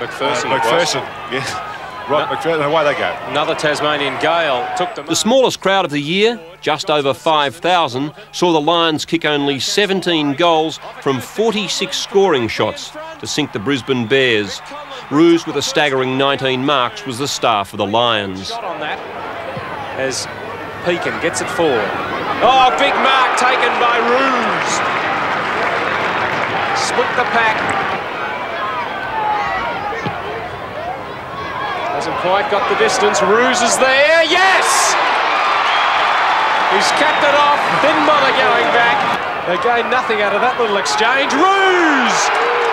McPherson. Uh, McPherson, yes. Right, McPherson, away they go. Another Tasmanian Gale took them. The smallest crowd of the year, just over 5,000, saw the Lions kick only 17 goals from 46 scoring shots to sink the Brisbane Bears. Roos, with a staggering 19 marks, was the star for the Lions. Shot on that as Pekin gets it forward. Oh, big mark taken by Roos. Split the pack. Hasn't quite got the distance. Roos is there. Yes! He's capped it off. Didn't bother going back. They gained nothing out of that little exchange. Roos!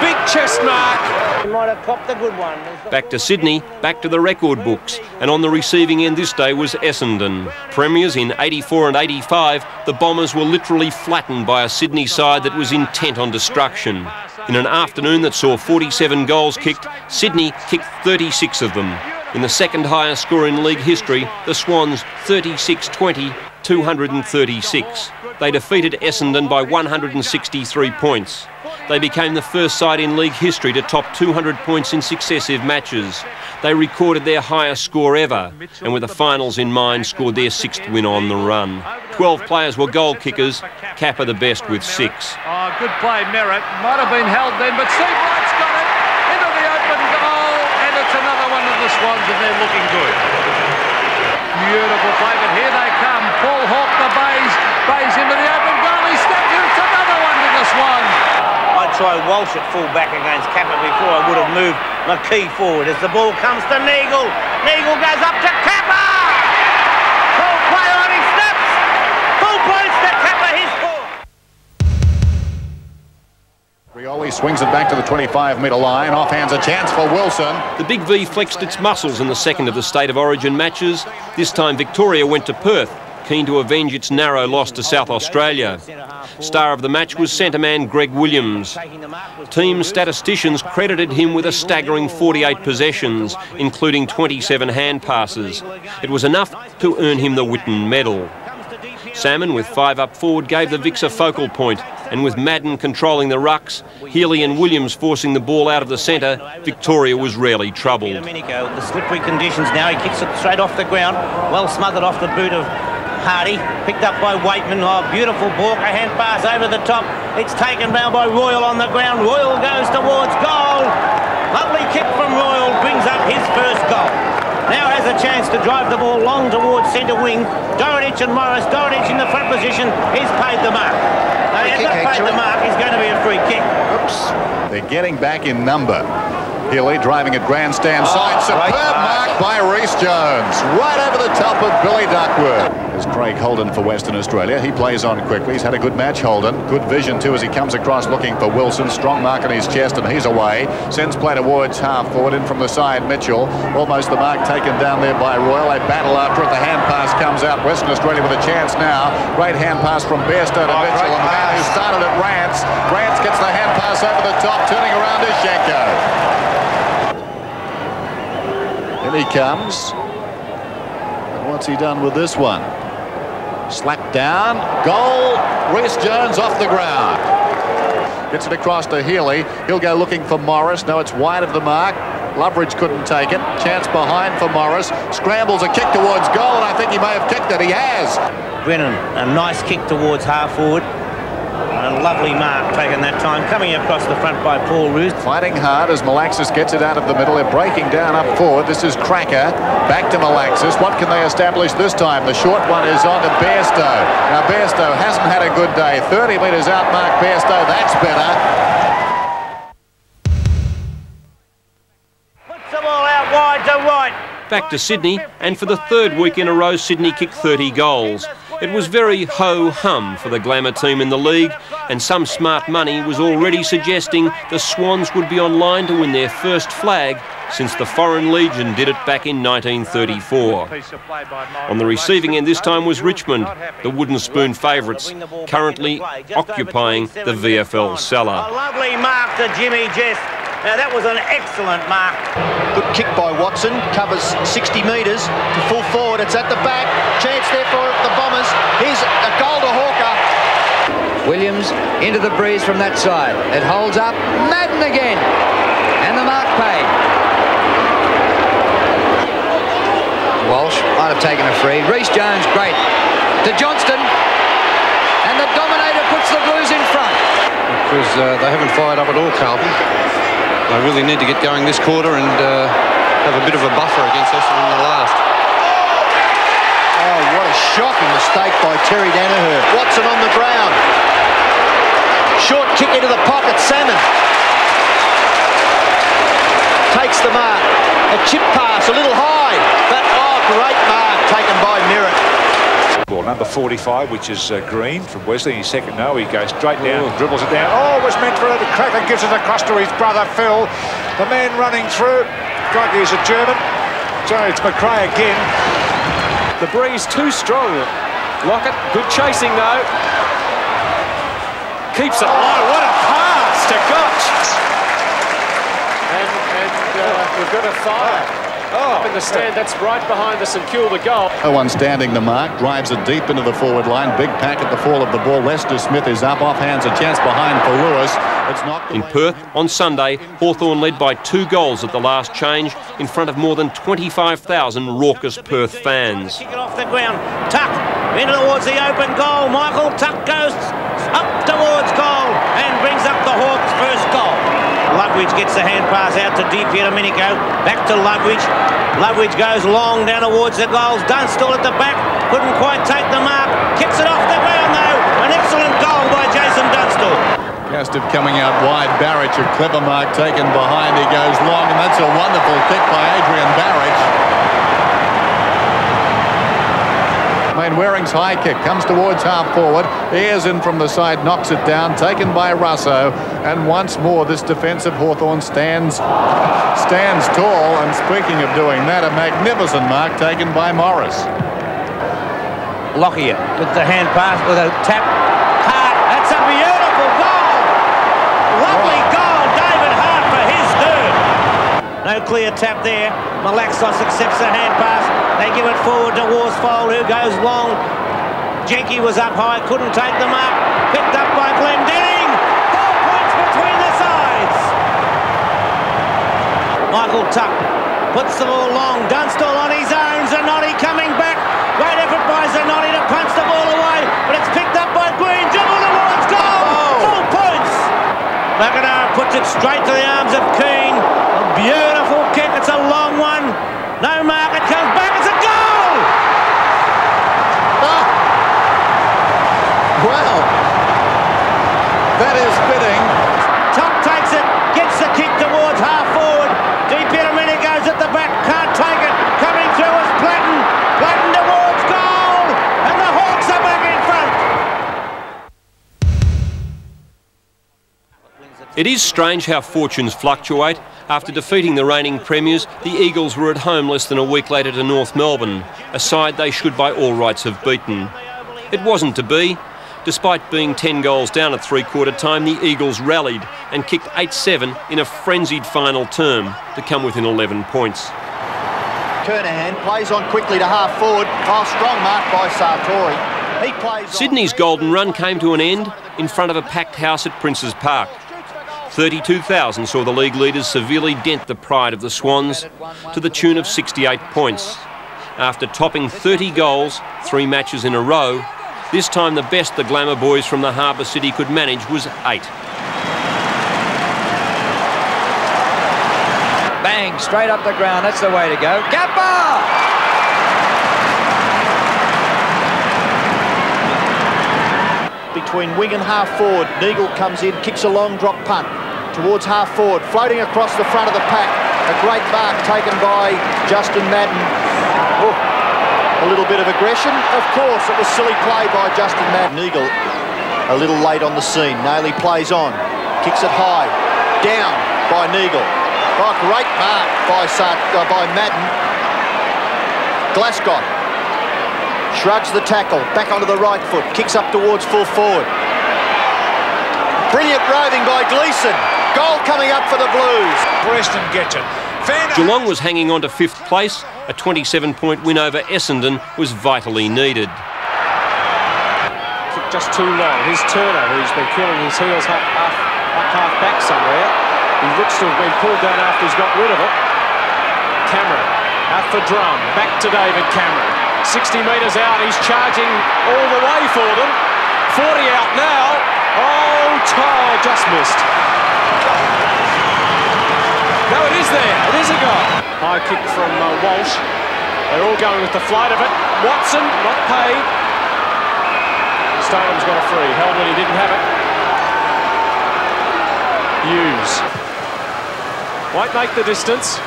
Big chest mark. He might have popped a good one. Back to Sydney, back to the record books, and on the receiving end this day was Essendon. Premiers in 84 and 85, the Bombers were literally flattened by a Sydney side that was intent on destruction. In an afternoon that saw 47 goals kicked, Sydney kicked 36 of them. In the second highest score in league history, the Swans 36-20, 236. They defeated Essendon by 163 points. They became the first side in league history to top 200 points in successive matches. They recorded their highest score ever, and with the finals in mind, scored their sixth win on the run. 12 players were goal kickers, Capper the best with six. Oh, good play, Merritt. Might have been held then, but Steve Wright's got it into the open goal, and it's another one of the Swans, and they're looking good. Beautiful play, but here they come. Paul Hawke the Bayes, Bayes into the open goal. He stepped in, it's another one to the Swans. I'd try Walsh at full back against Capper before I would have moved McKee forward. As the ball comes to Neagle, Neagle goes up to Capper! Full play on his steps! Full post to Capper, his four! Rioli swings it back to the 25-metre line. Offhand's a chance for Wilson. The Big V flexed its muscles in the second of the State of Origin matches. This time Victoria went to Perth, keen to avenge its narrow loss to South Australia. Star of the match was centre man Greg Williams. Team statisticians credited him with a staggering 48 possessions, including 27 hand passes. It was enough to earn him the Whitten Medal. Salmon, with five up forward, gave the Vicks a focal point, and with Madden controlling the rucks, Healy and Williams forcing the ball out of the centre, Victoria was rarely troubled. The slippery conditions now, he kicks it straight off the ground, well smothered off the boot of Hardie, picked up by Weightman. Oh, beautiful a hand pass over the top. It's taken down by Rioli on the ground. Rioli goes towards goal. Lovely kick from Rioli, brings up his first goal. Now has a chance to drive the ball long towards centre wing. Dorotich and Morris. Dorotich in the front position. He's paid the mark. No, he hasn't paid the mark. He's going to be a free kick. Oops. They're getting back in number. Healy driving at grandstand Oh, side. Ah, Superb mark by Rhys-Jones. Right over the top of Billy Duckworth. There's Craig Holden for Western Australia. He plays on quickly. He's had a good match, Holden. Good vision, too, as he comes across looking for Wilson. Strong mark on his chest, and he's away. Sends play towards half forward. In from the side, Mitchell. Almost the mark taken down there by Rioli. A battle after it. The hand pass comes out. Western Australia with a chance now. Great hand pass from Bairstow to Oh, Mitchell. And the man who started at Rance. Rance gets the hand pass over the top, turning around to Shenko. He comes. And what's he done with this one? Slapped down. Goal. Rhys-Jones off the ground. Gets it across to Healy. He'll go looking for Morris. No, it's wide of the mark. Loveridge couldn't take it. Chance behind for Morris. Scrambles a kick towards goal, and I think he may have kicked it. He has. Brennan, a nice kick towards half forward. A lovely mark taken that time. Coming across the front by Paul Roos. Fighting hard as Malaxos gets it out of the middle. They're breaking down up forward. This is Krakouer. Back to Malaxos. What can they establish this time? The short one is on to Bairstow. Now Bairstow hasn't had a good day. 30 metres out Mark Bairstow. That's better. Puts the ball out wide to right. Back to Sydney, and for the third week in a row, Sydney kicked 30 goals. It was very ho-hum for the glamour team in the league, and some smart money was already suggesting the Swans would be online to win their first flag since the Foreign Legion did it back in 1934. On the receiving end this time was Richmond, the wooden spoon favourites, currently occupying the VFL cellar. A lovely mark to Jimmy Jess. Now that was an excellent mark. Good kick by Watson, covers 60 metres to full forward. It's at the back. Chance there for the Bombers. Here's a goal to Hawker. Williams into the breeze from that side. It holds up. Madden again. And the mark paid. Walsh might have taken a free. Rhys-Jones, great. To Johnston. And the Dominator puts the Blues in front. Because uh, they haven't fired up at all, Carlton. They really need to get going this quarter and uh, have a bit of a buffer against Essendon in the last. Oh, what a shocking mistake by Terry Daniher. Watson on the ground. Short kick into the pocket. Salmon takes the mark. A chip pass, a little high. But, oh, great mark taken by Merritt. Number 45, which is uh, Green from Wesley. His second no, he goes straight down, dribbles it down. Oh, it was meant for it. Krakouer gives it across to his brother Phil. The man running through. Krakouer is a German. So it's McRae again. The breeze too strong. Lockett, good chasing though. Keeps it low. What a pass to Gotch. And, and uh, we've got a fire. Oh, up in the stand, that's right behind the St Kilda goal. No one standing the mark, drives it deep into the forward line. Big pack at the fall of the ball. Lester Smith is up, off hands a chance behind for Lewis. It's not In Perth on Sunday, Hawthorn led by two goals at the last change in front of more than 25,000 raucous Perth fans. Kick it off the ground. Tuck into towards the open goal. Michael Tuck goes up towards goal and brings up the Hawks' first goal. Ludwig gets the hand pass out to Di Domenico. Back to Ludwig. Ludwig goes long down towards the goals. Dunstall at the back. Couldn't quite take the mark. Kicks it off the ground though. An excellent goal by Jason Dunstall. Castov coming out wide. Barich, a clever mark taken behind. He goes long, and that's a wonderful kick by Adrian Barich. Waring's high kick comes towards half forward. Ayres in from the side, knocks it down, taken by Russo. And once more, this defensive Hawthorn stands stands tall. And speaking of doing that, a magnificent mark taken by Morris. Lockyer with the hand pass with a tap. Hart, that's a beautiful goal. Lovely goal, David Hart for his third. No clear tap there. Malaxos accepts a hand pass. They give it forward to Worsfold, who goes long. Jencke was up high, couldn't take them up. Picked up by Denning. Four points between the sides. Michael Tuck puts the ball long. Dunstall on his own. Zanotti coming back. Great effort by Zanotti to punch the ball away, but it's picked up by Green. Dribble towards goal. Oh. Full points. McIntyre puts it straight to the arms of Keane. A beautiful kick. It's a long one. No mark. It comes back. It's a goal. Ah. Well, that is fitting. Tuck takes it, gets the kick towards half forward. Di goes at the back, can't take it. Coming through is Platten. Platten towards goal. And the Hawks are back in front. It is strange how fortunes fluctuate. After defeating the reigning premiers, the Eagles were at home less than a week later to North Melbourne, a side they should by all rights have beaten. It wasn't to be. Despite being 10 goals down at three-quarter time, the Eagles rallied and kicked 8-7 in a frenzied final term to come within 11 points. Kernahan plays on quickly to half forward. Oh, strong mark by Sartori. He plays Sydney's golden run came to an end in front of a packed house at Princes Park. 32,000 saw the league leaders severely dent the pride of the Swans to the tune of 68 points. After topping 30 goals three matches in a row, this time the best the Glamour boys from the Harbour City could manage was eight. Bang, straight up the ground, that's the way to go. Capper! between wing and half forward. Neagle comes in, kicks a long drop punt towards half forward, floating across the front of the pack. A great mark taken by Justin Madden. Oh, a little bit of aggression. Of course, it was silly play by Justin Madden. Eagle a little late on the scene. Naley plays on, kicks it high, down by Neagle. Oh, great mark by, uh, by Madden. Glasgow shrugs the tackle, back onto the right foot, kicks up towards full forward. Brilliant roving by Gleeson. Goal coming up for the Blues. Preston gets it. Geelong was hanging on to fifth place. A 27-point win over Essendon was vitally needed. Just too long. His Turner, who's been killing his heels half, half, half back somewhere. He looks to have been pulled down after he's got rid of it. Cameron out for Drum. Back to David Cameron. 60 metres out. He's charging all the way for them. 40 out now. Oh, Tile just missed. No, it is there. It is a goal. High kick from uh, Walsh. They're all going with the flight of it. Watson, not paid. Statham has got a free. Held when he didn't have it. Hughes. Won't make the distance.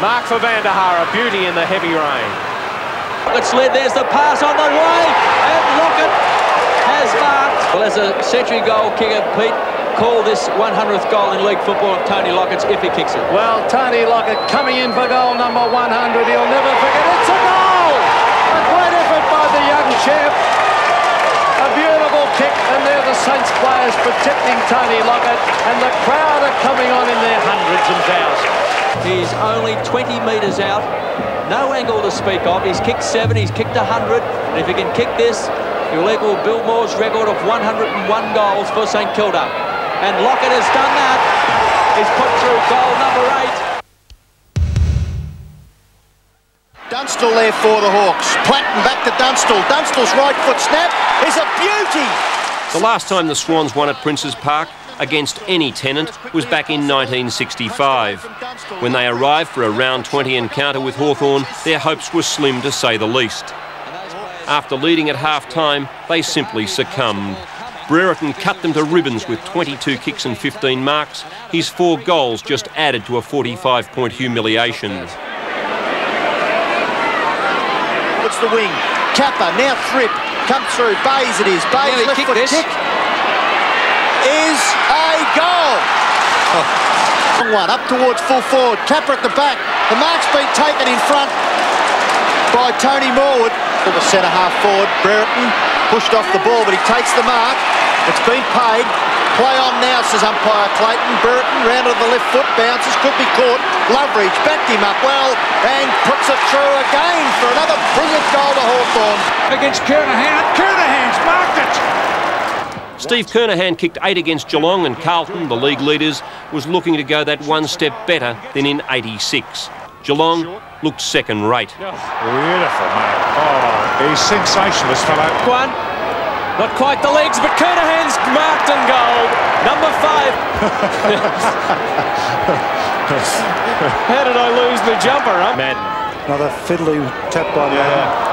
Mark for Van der Haar, a beauty in the heavy rain. It's led, there's the pass on the way, and Lockett has marked. Well, as a century goal kicker, Pete, call this 100th goal in league football of Tony Lockett's if he kicks it. Well, Tony Lockett coming in for goal number 100. He'll never forget. It's a goal! A great effort by the young champ. A beautiful kick, and there the Saints players protecting Tony Lockett, and the crowd are coming on in their hundreds and thousands. He's only 20 metres out. No angle to speak of. He's kicked seven, he's kicked 100. And if he can kick this, he'll equal Bill Mohr's record of 101 goals for St Kilda. And Lockett has done that. He's put through goal number eight. Dunstall there for the Hawks. Platten back to Dunstall. Dunstall's right foot snap is a beauty. The last time the Swans won at Princes Park against any tenant was back in 1965. When they arrived for a round 20 encounter with Hawthorn, their hopes were slim to say the least. After leading at half time, they simply succumbed. Brereton cut them to ribbons with 22 kicks and 15 marks. His four goals just added to a 45 point humiliation. It's the wing. Capper, now Thrip. Comes through. Bayes it is. Bayes Yeah, he left kicked foot this. kick. Is a goal. Oh. Long One up towards full forward. Capper at the back. The mark's been taken in front by Tony Morwood. To the centre half forward. Brereton pushed off the ball, but he takes the mark. It's been paid. Play on now, says umpire Clayton. Burton round to the left foot, bounces, could be caught. Loveridge backed him up well and puts it through again for another brilliant goal to Hawthorn. Against Kernahan. Kernahan's marked it. Steve Kernahan kicked eight against Geelong and Carlton, the league leaders, was looking to go that one step better than in 86. Geelong looked second rate. Beautiful, mate. Oh, he's sensational, this fellow. One. Not quite the legs, but Kernahan's marked and gold. Number five. How did I lose the jumper, huh? Madden. Another fiddly tap by the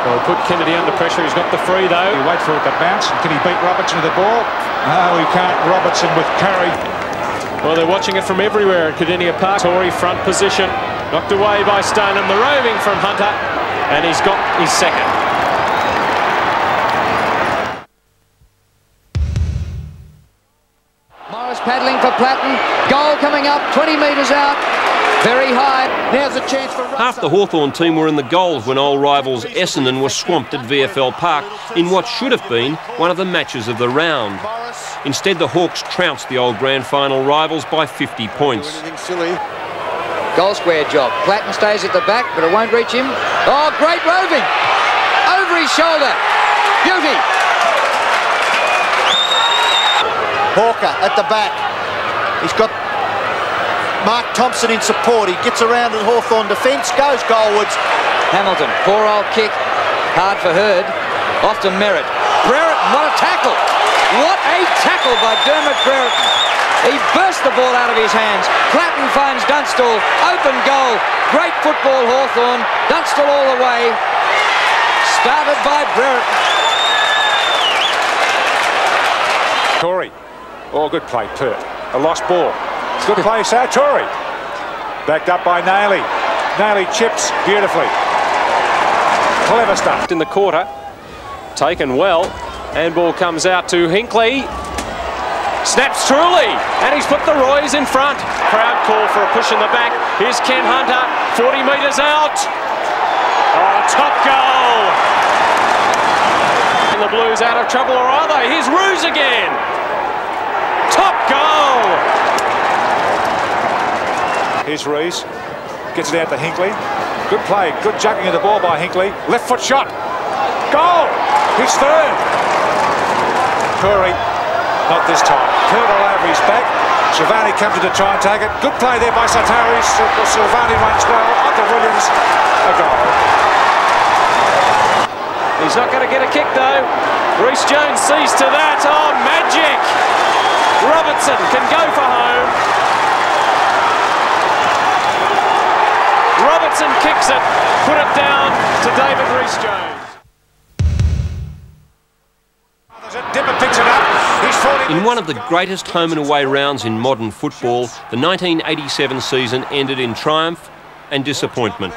Well, put Kennedy under pressure. He's got the free, though. He wait for it to bounce. Can he beat Robertson with the ball? No, he can't. Robertson with Curry. Well, they're watching it from everywhere at Kardinia Park. Tory front position. Knocked away by Stoneham. The roving from Hunter. And he's got his second. Morris paddling for Platten. Goal coming up, 20 metres out. Very high. Now's a chance for Half the Hawthorn team were in the goals when old rivals Essendon were swamped at VFL Park in what should have been one of the matches of the round. Instead, the Hawks trounced the old grand final rivals by 50 points. Goal square job. Platten stays at the back, but it won't reach him. Oh, great roving. Over his shoulder. Beauty. Hawker at the back. He's got Mark Thompson in support. He gets around the Hawthorn defence, goes goalwards. Hamilton, poor old kick. Hard for Hurd. Off to Merritt. Brereton, what a tackle. What a tackle by Dermott Brereton. He burst the ball out of his hands. Platten finds Dunstall. Open goal. Great football, Hawthorn. Dunstall all the way. Started by Brereton. Tory. Oh, good play, Pert. A lost ball. Good play, Sartori. Backed up by Naley. Naley chips beautifully. Clever stuff. In the quarter. Taken well. Handball comes out to Hinkley. Snaps truly. And he's put the Roys in front. Crowd call for a push in the back. Here's Ken Hunter. 40 metres out. Oh, top goal. And the Blues out of trouble, or are they? Here's Roos again. Top goal. Here's Rees. Gets it out to Hinkley. Good play. Good juggling of the ball by Hinkley. Left foot shot. Goal! His third. Curry. Not this time. Curl over his back. Silvagni comes in to try and take it. Good play there by Sartori. Silvagni runs well. Onto Williams. A goal. He's not going to get a kick though. Rhys-Jones sees to that. Oh, magic! Robertson can go for home. Robertson kicks it, put it down to David Rhys-Jones. In one of the greatest home and away rounds in modern football, the 1987 season ended in triumph and disappointment.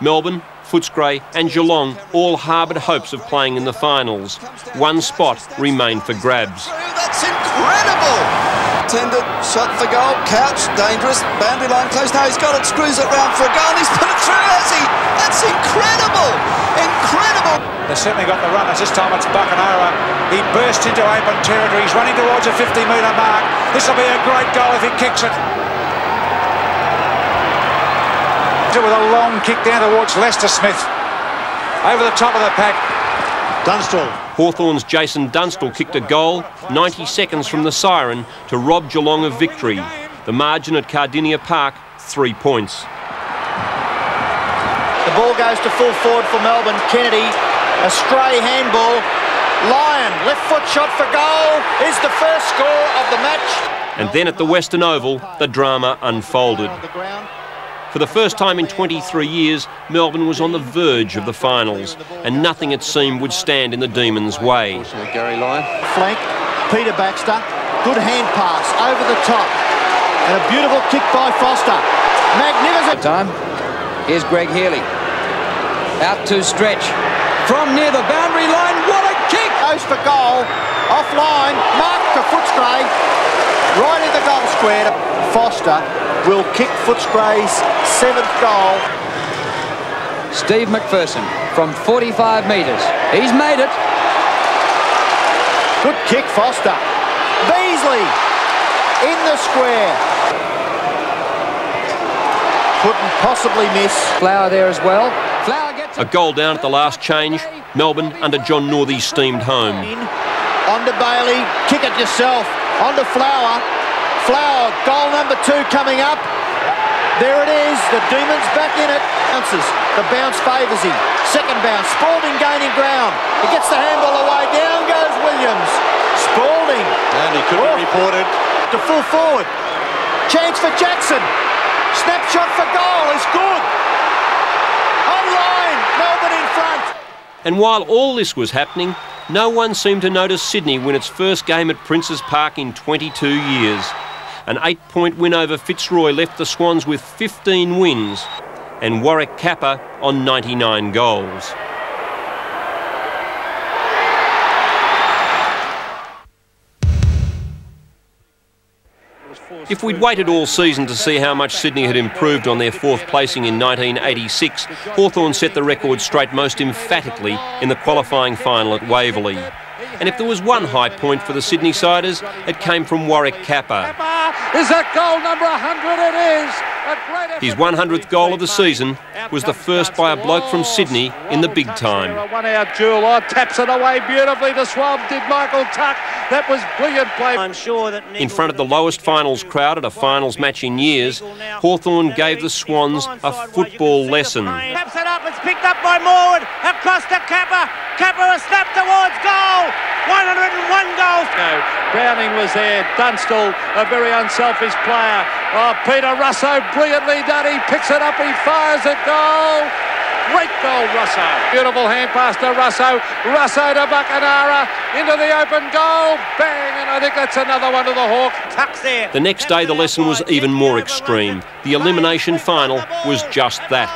Melbourne, Footscray and Geelong all harboured hopes of playing in the finals. One spot remained for grabs. That's incredible! Tended, shot for goal, couch, dangerous, boundary line close. Now he's got it, screws it round for a goal, and he's put it through, has he? That's incredible! Incredible! They've certainly got the runners. This time it's Buckenara. He burst into open territory. He's running towards a 50 metre mark. This will be a great goal if he kicks it. With a long kick down towards Lester Smith. Over the top of the pack. Dunstall. Hawthorn's Jason Dunstall kicked a goal 90 seconds from the siren to rob Geelong of victory. The margin at Kardinia Park, three points. The ball goes to full forward for Melbourne. Kennedy, a stray handball. Lyon, left foot shot for goal, is the first score of the match. And then at the Western Oval, the drama unfolded. For the first time in 23 years, Melbourne was on the verge of the finals, and nothing it seemed would stand in the Demons' way. Gary Lyon. Flank, Peter Baxter, good hand pass over the top, and a beautiful kick by Foster. Magnificent. Time. Here's Greg Healy. Out to stretch. From near the boundary line, what a kick! Goes for goal, offline, mark to Footscray, right in the goal square. Foster will kick Footscray's seventh goal. Steve McPherson from 45 metres. He's made it. Good kick, Foster. Beasley in the square. Couldn't possibly miss. Flower there as well. Flower gets A goal down at the last change. Melbourne under John Northey steamed home. On to Bailey, kick it yourself. On to Flower. Flower, goal number two coming up. There it is, the Demons back in it. Bounces, the bounce favours him. Second bounce, Spalding gaining ground. He gets the handball away, down goes Williams. Spalding. And he could be reported. To full forward. Chance for Jackson. Snapshot for goal is good. Online, Melbourne in front. And while all this was happening, no one seemed to notice Sydney win its first game at Princes Park in 22 years. An eight point win over Fitzroy left the Swans with 15 wins and Warwick Capper on 99 goals. If we'd waited all season to see how much Sydney had improved on their fourth placing in 1986, Hawthorn set the record straight most emphatically in the qualifying final at Waverley. And if there was one high point for the Sydney Siders, it came from Warwick Capper. Is that goal number 100? It is. A great effort. His 100th goal of the season was the first by a bloke from Sydney in the big time. A one-out duel. Oh, taps it away beautifully to Swab. Did Michael Tuck. That was brilliant play. I'm sure that In front of the lowest finals crowd at a finals match in years, Hawthorn gave the Swans a football lesson. Taps it up. It's picked up by Morwood. Across to Capper. Capper a snap towards goal. 101 goals. No, Browning was there. Dunstall, a very unselfish player. Oh, Peter Russo, brilliantly done. He picks it up. He fires it. Goal. Great goal, Russo. Beautiful hand pass to Russo. Russo to Buckenara. Into the open goal. Bang. And I think that's another one to the Hawk. Tucks there. The next day, the lesson was even more extreme. The elimination final was just that.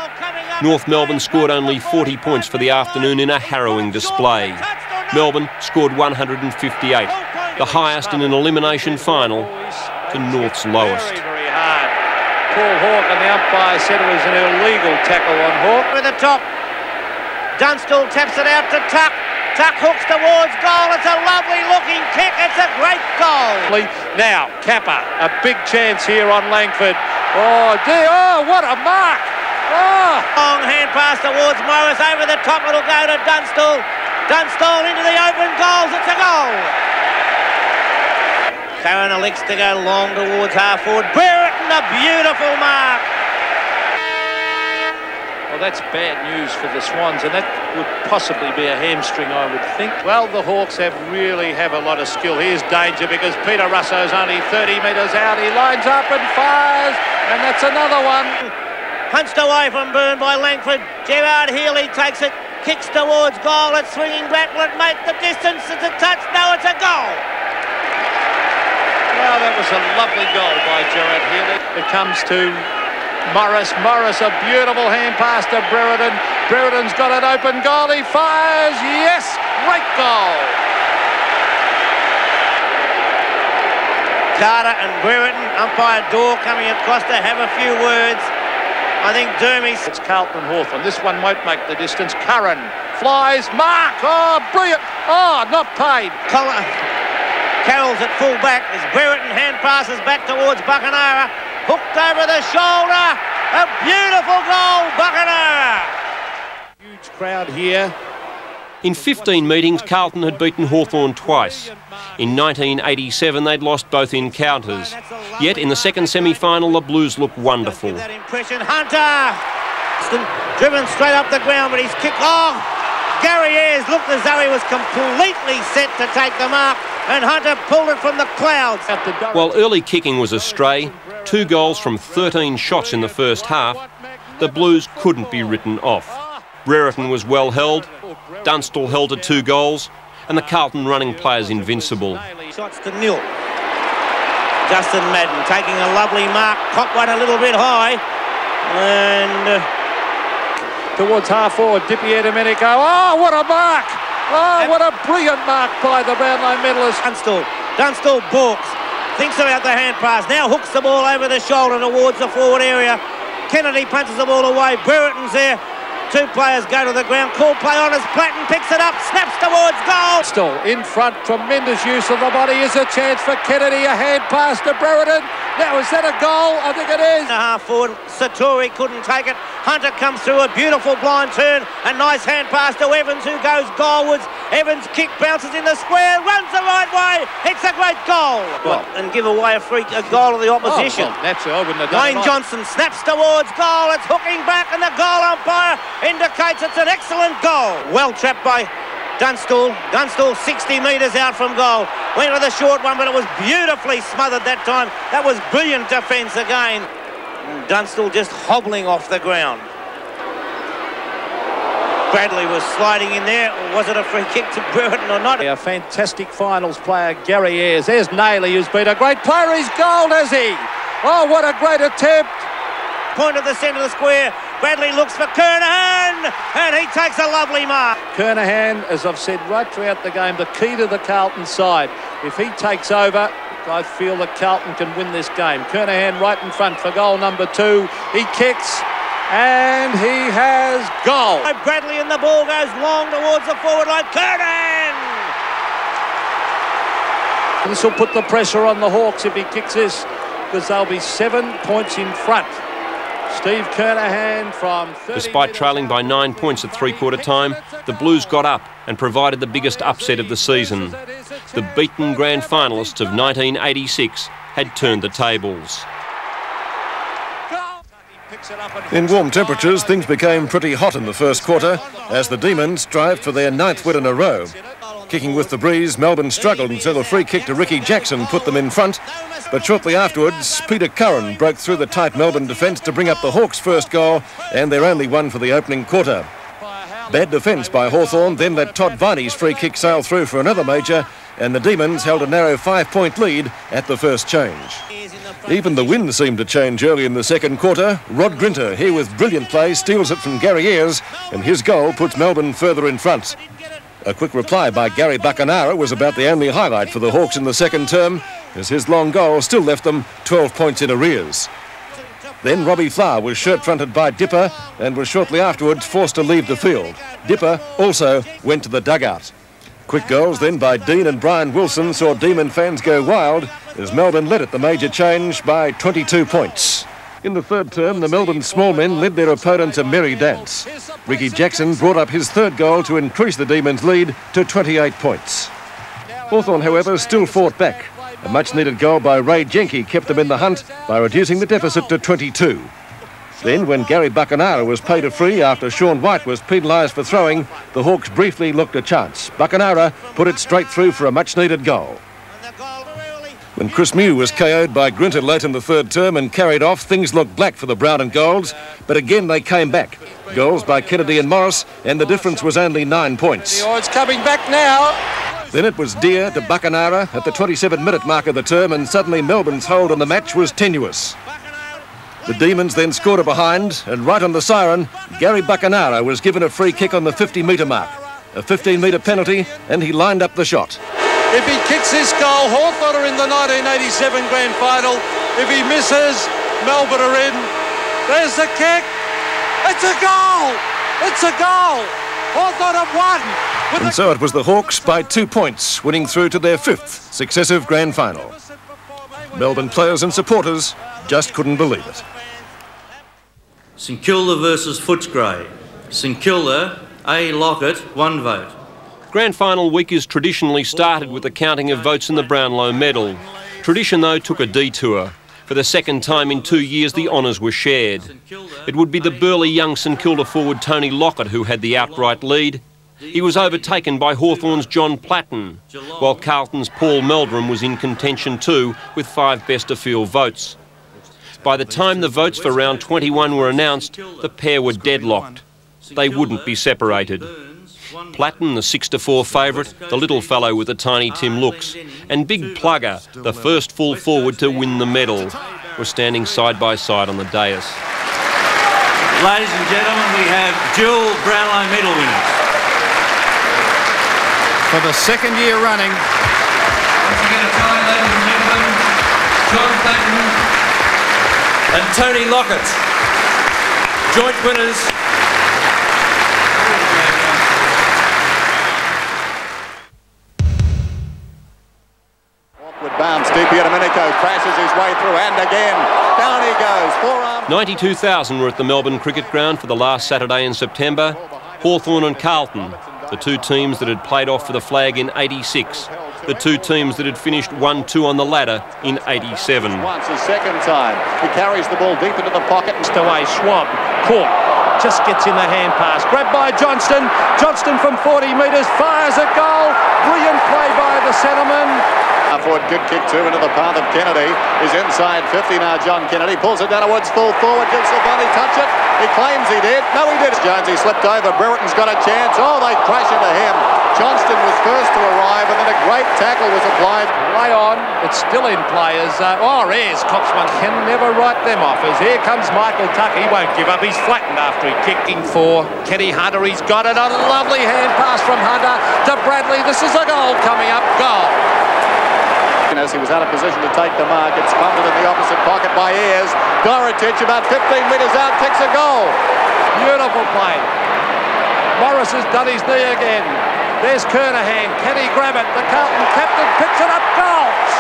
North Melbourne scored only 40 points for the afternoon in a harrowing display. Melbourne scored 158, the highest in an elimination final to North's lowest. Very, very hard. Paul Hawke and the umpire said it was an illegal tackle on Hawke. With the top. Dunstall taps it out to Tuck. Tuck hooks towards goal. It's a lovely looking kick. It's a great goal. Now, Capper, a big chance here on Langford. Oh, dear. Oh, what a mark. Oh. Long hand pass towards Morris. Over the top. It'll go to Dunstall. Dunstall into the open goals. It's a goal. Karen elects to go long towards half forward. Brereton, a beautiful mark. Well, that's bad news for the Swans, and that would possibly be a hamstring, I would think. Well, the Hawks have really have a lot of skill. Here's danger because Peter Russo's only 30 metres out. He lines up and fires, and that's another one. Punched away from Burn by Langford. Gerard Healy takes it, kicks towards goal. It's swinging back. Will it make the distance? It's a touch. No, it's a goal. Well, that was a lovely goal by Gerard Healy. It comes to Morris. Morris, a beautiful hand pass to Brereton. Brereton's got an open goal. He fires. Yes, great goal. Carter and Brereton, umpire Door coming across to have a few words. I think Dermy's... It's Carlton Hawthorn. This one won't make the distance. Curran flies. Mark. Oh, brilliant. Oh, not paid. Col- Carroll's at full back as Brereton hand passes back towards Buckenara. Hooked over the shoulder. A beautiful goal, Buckenara. Huge crowd here. In 15 meetings, Carlton had beaten Hawthorn twice. In 1987, they'd lost both encounters. Yet in the second semi-final, the Blues looked wonderful. That impression, Hunter. Driven straight up the ground, but he's kicked off. Gary Ayres looked as though he was completely set to take the mark, and Hunter pulled it from the clouds. While early kicking was astray, two goals from 13 shots in the first half, the Blues couldn't be written off. Brereton was well held, Dunstall held to two goals, and the Carlton running players invincible. Shots to nil. Justin Madden taking a lovely mark, caught one a little bit high, and uh, towards half forward, DiPierdomenico. Oh, what a mark! Oh, what a brilliant mark by the Brownlow medalist. Dunstall. Dunstall balks. Thinks about the hand pass. Now hooks the ball over the shoulder towards the forward area. Kennedy punches the ball away. Brereton's there. Two players go to the ground. Call play on as Platten picks it up, snaps towards goal. Still in front, tremendous use of the body. Is a chance for Kennedy. A hand pass to Brereton. Now, is that a goal? I think it is. A half forward. Sartori couldn't take it. Hunter comes through a beautiful blind turn. A nice hand pass to Evans, who goes goalwards. Evans kick bounces in the square, runs the right way. It's a great goal. Well, and give away a free a goal of the oh, opposition. Oh, well, naturally, I wouldn't have done Wayne. Johnston snaps towards goal. It's hooking back, and the goal umpire indicates it's an excellent goal. Well trapped by Dunstall. Dunstall 60 metres out from goal. Went with a short one, but it was beautifully smothered that time. That was brilliant defence again. Dunstall just hobbling off the ground. Bradley was sliding in there. Was it a free kick to Brereton or not? A fantastic finals player, Gary Ayres. There's Naylor, who's been a great player. He's gold, has he? Oh, what a great attempt. Point of the centre of the square. Bradley looks for Kernahan, and he takes a lovely mark. Kernahan, as I've said right throughout the game, the key to the Carlton side. If he takes over, I feel that Carlton can win this game. Kernahan right in front for goal number two. He kicks, and he has goal. Bradley and the ball goes long towards the forward line. Kernahan! This will put the pressure on the Hawks if he kicks this, because they'll be seven points in front. Steve Kernahan from Despite trailing by nine points at three-quarter time, the Blues got up and provided the biggest upset of the season. The beaten grand finalists of 1986 had turned the tables. In warm temperatures, things became pretty hot in the first quarter as the Demons strived for their ninth win in a row. Kicking with the breeze, Melbourne struggled until a free kick to Ricky Jackson put them in front. But shortly afterwards, Peter Curran broke through the tight Melbourne defence to bring up the Hawks' first goal and their only one for the opening quarter. Bad defence by Hawthorn then let Todd Viney's free kick sail through for another major and the Demons held a narrow five-point lead at the first change. Even the wind seemed to change early in the second quarter. Rod Grinter, here with brilliant play, steals it from Gary Ayres, and his goal puts Melbourne further in front. A quick reply by Gary Buckenara was about the only highlight for the Hawks in the second term, as his long goal still left them 12 points in arrears. Then Robbie Flower was shirt-fronted by Dipper and was shortly afterwards forced to leave the field. Dipper also went to the dugout. Quick goals then by Dean and Brian Wilson saw Demon fans go wild as Melbourne led at the major change by 22 points. In the third term, the Melbourne small men led their opponents a merry dance. Ricky Jackson brought up his third goal to increase the Demons' lead to 28 points. Hawthorn, however, still fought back. A much-needed goal by Ray Jencke kept them in the hunt by reducing the deficit to 22. Then, when Gary Buckenara was paid a free after Sean White was penalised for throwing, the Hawks briefly looked a chance. Buckenara put it straight through for a much-needed goal. When Chris Mew was KO'd by Grinter late in the third term and carried off, things looked black for the Brown and Golds, but again they came back. Goals by Kennedy and Morris, and the difference was only nine points. Oh, it's coming back now. Then it was Dear to Buckenara at the 27-minute mark of the term, and suddenly Melbourne's hold on the match was tenuous. The Demons then scored a behind, and right on the siren, Gary Buckenara was given a free kick on the 50-metre mark. A 15-metre penalty, and he lined up the shot. If he kicks this goal, Hawthorn are in the 1987 grand final. If he misses, Melbourne are in. There's the kick. It's a goal. It's a goal. Hawthorn have won. And so it was the Hawks by two points, winning through to their fifth successive grand final. Melbourne players and supporters just couldn't believe it. St Kilda versus Footscray. St Kilda, A. Lockett, one vote. Grand final week is traditionally started with the counting of votes in the Brownlow medal. Tradition, though, took a detour. For the second time in two years, the honours were shared. It would be the burly young St Kilda forward Tony Lockett who had the outright lead. He was overtaken by Hawthorn's John Platten, while Carlton's Paul Meldrum was in contention too, with five best of field votes. By the time the votes for round 21 were announced, the pair were deadlocked. They wouldn't be separated. Platten, the 6 to 4 favourite, the little fellow with the tiny Tim looks, and Big Plugger, the first full forward to win the medal, were standing side by side on the dais. Ladies and gentlemen, we have dual Brownlow medal winners. For the second year running, John Platten and Tony Lockett, joint winners. Bounce. DiPierdomenico crashes his way through and again. Down he goes. Forearm. 92,000 were at the Melbourne Cricket Ground for the last Saturday in September. Hawthorn and Carlton, the two teams that had played off for the flag in 86. The two teams that had finished 1-2 on the ladder in 87. Once, a second time. He carries the ball deep into the pocket. away, Swamp, caught, just gets in the hand pass. Grabbed by Johnston. Johnston from 40 metres fires a goal. Brilliant play by the centreman. Forward, good kick too into the path of Kennedy. He's inside 50 now, John Kennedy. Pulls it down towards full forward. Gives Silvagni touch it. He claims he did. No, he did. Jonesy slipped over. Brereton's got a chance. Oh, they crash into him. Johnston was first to arrive, and then a great tackle was applied. Play on. It's still in players. Uh, oh, here's Coxman. Can never write them off. As here comes Michael Tuck. He won't give up. He's flattened after he kicking for Kenny Hunter. He's got it. A lovely hand pass from Hunter to Bradley. This is a goal coming up. Goal. As he was out of position to take the mark, it's fumbled in the opposite pocket by Ayres. Dorotich, about 15 metres out, kicks a goal. Beautiful play. Morris has done his knee again. There's Kernahan. Can he grab it? The Carlton captain picks it up. Goals!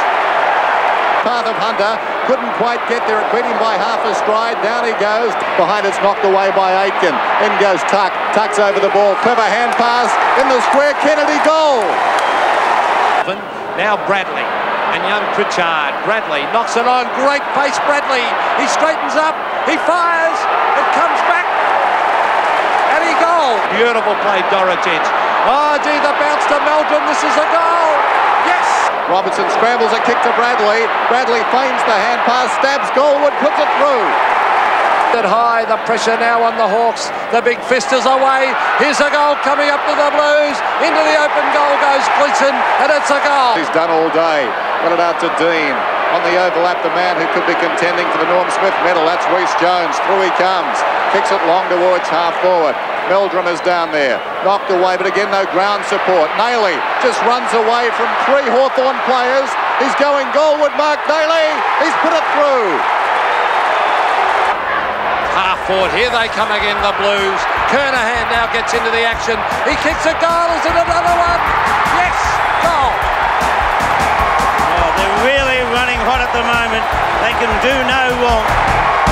Path of Hunter couldn't quite get there. It beat him by half a stride. Down he goes. Behind it's knocked away by Aitken. In goes Tuck. Tuck's over the ball. Clever hand pass in the square. Kennedy goal. Now Bradley and young Pritchard. Bradley knocks it on. Great pace, Bradley. He straightens up. He fires. It comes back. And he goal. Beautiful play, Dorotich. Oh, gee, the bounce to Meldrum. This is a goal. Yes. Robinson scrambles a kick to Bradley. Bradley feigns the hand pass, stabs Goldwood, puts it through. It high, the pressure now on the Hawks. The big fist is away. Here's a goal coming up to the Blues. Into the open goal goes Gleeson, and it's a goal. He's done all day. Got it out to Dean. On the overlap, the man who could be contending for the Norm Smith medal. That's Rhys-Jones. Through he comes. Kicks it long towards half forward. Meldrum is down there. Knocked away, but again, no ground support. Naley just runs away from three Hawthorn players. He's going goalward, Mark Naley. He's put it through. Half forward, here they come again, the Blues. Kernahan now gets into the action. He kicks a goal, is it another one? Yes, goal. They're really running hot at the moment. They can do no wrong.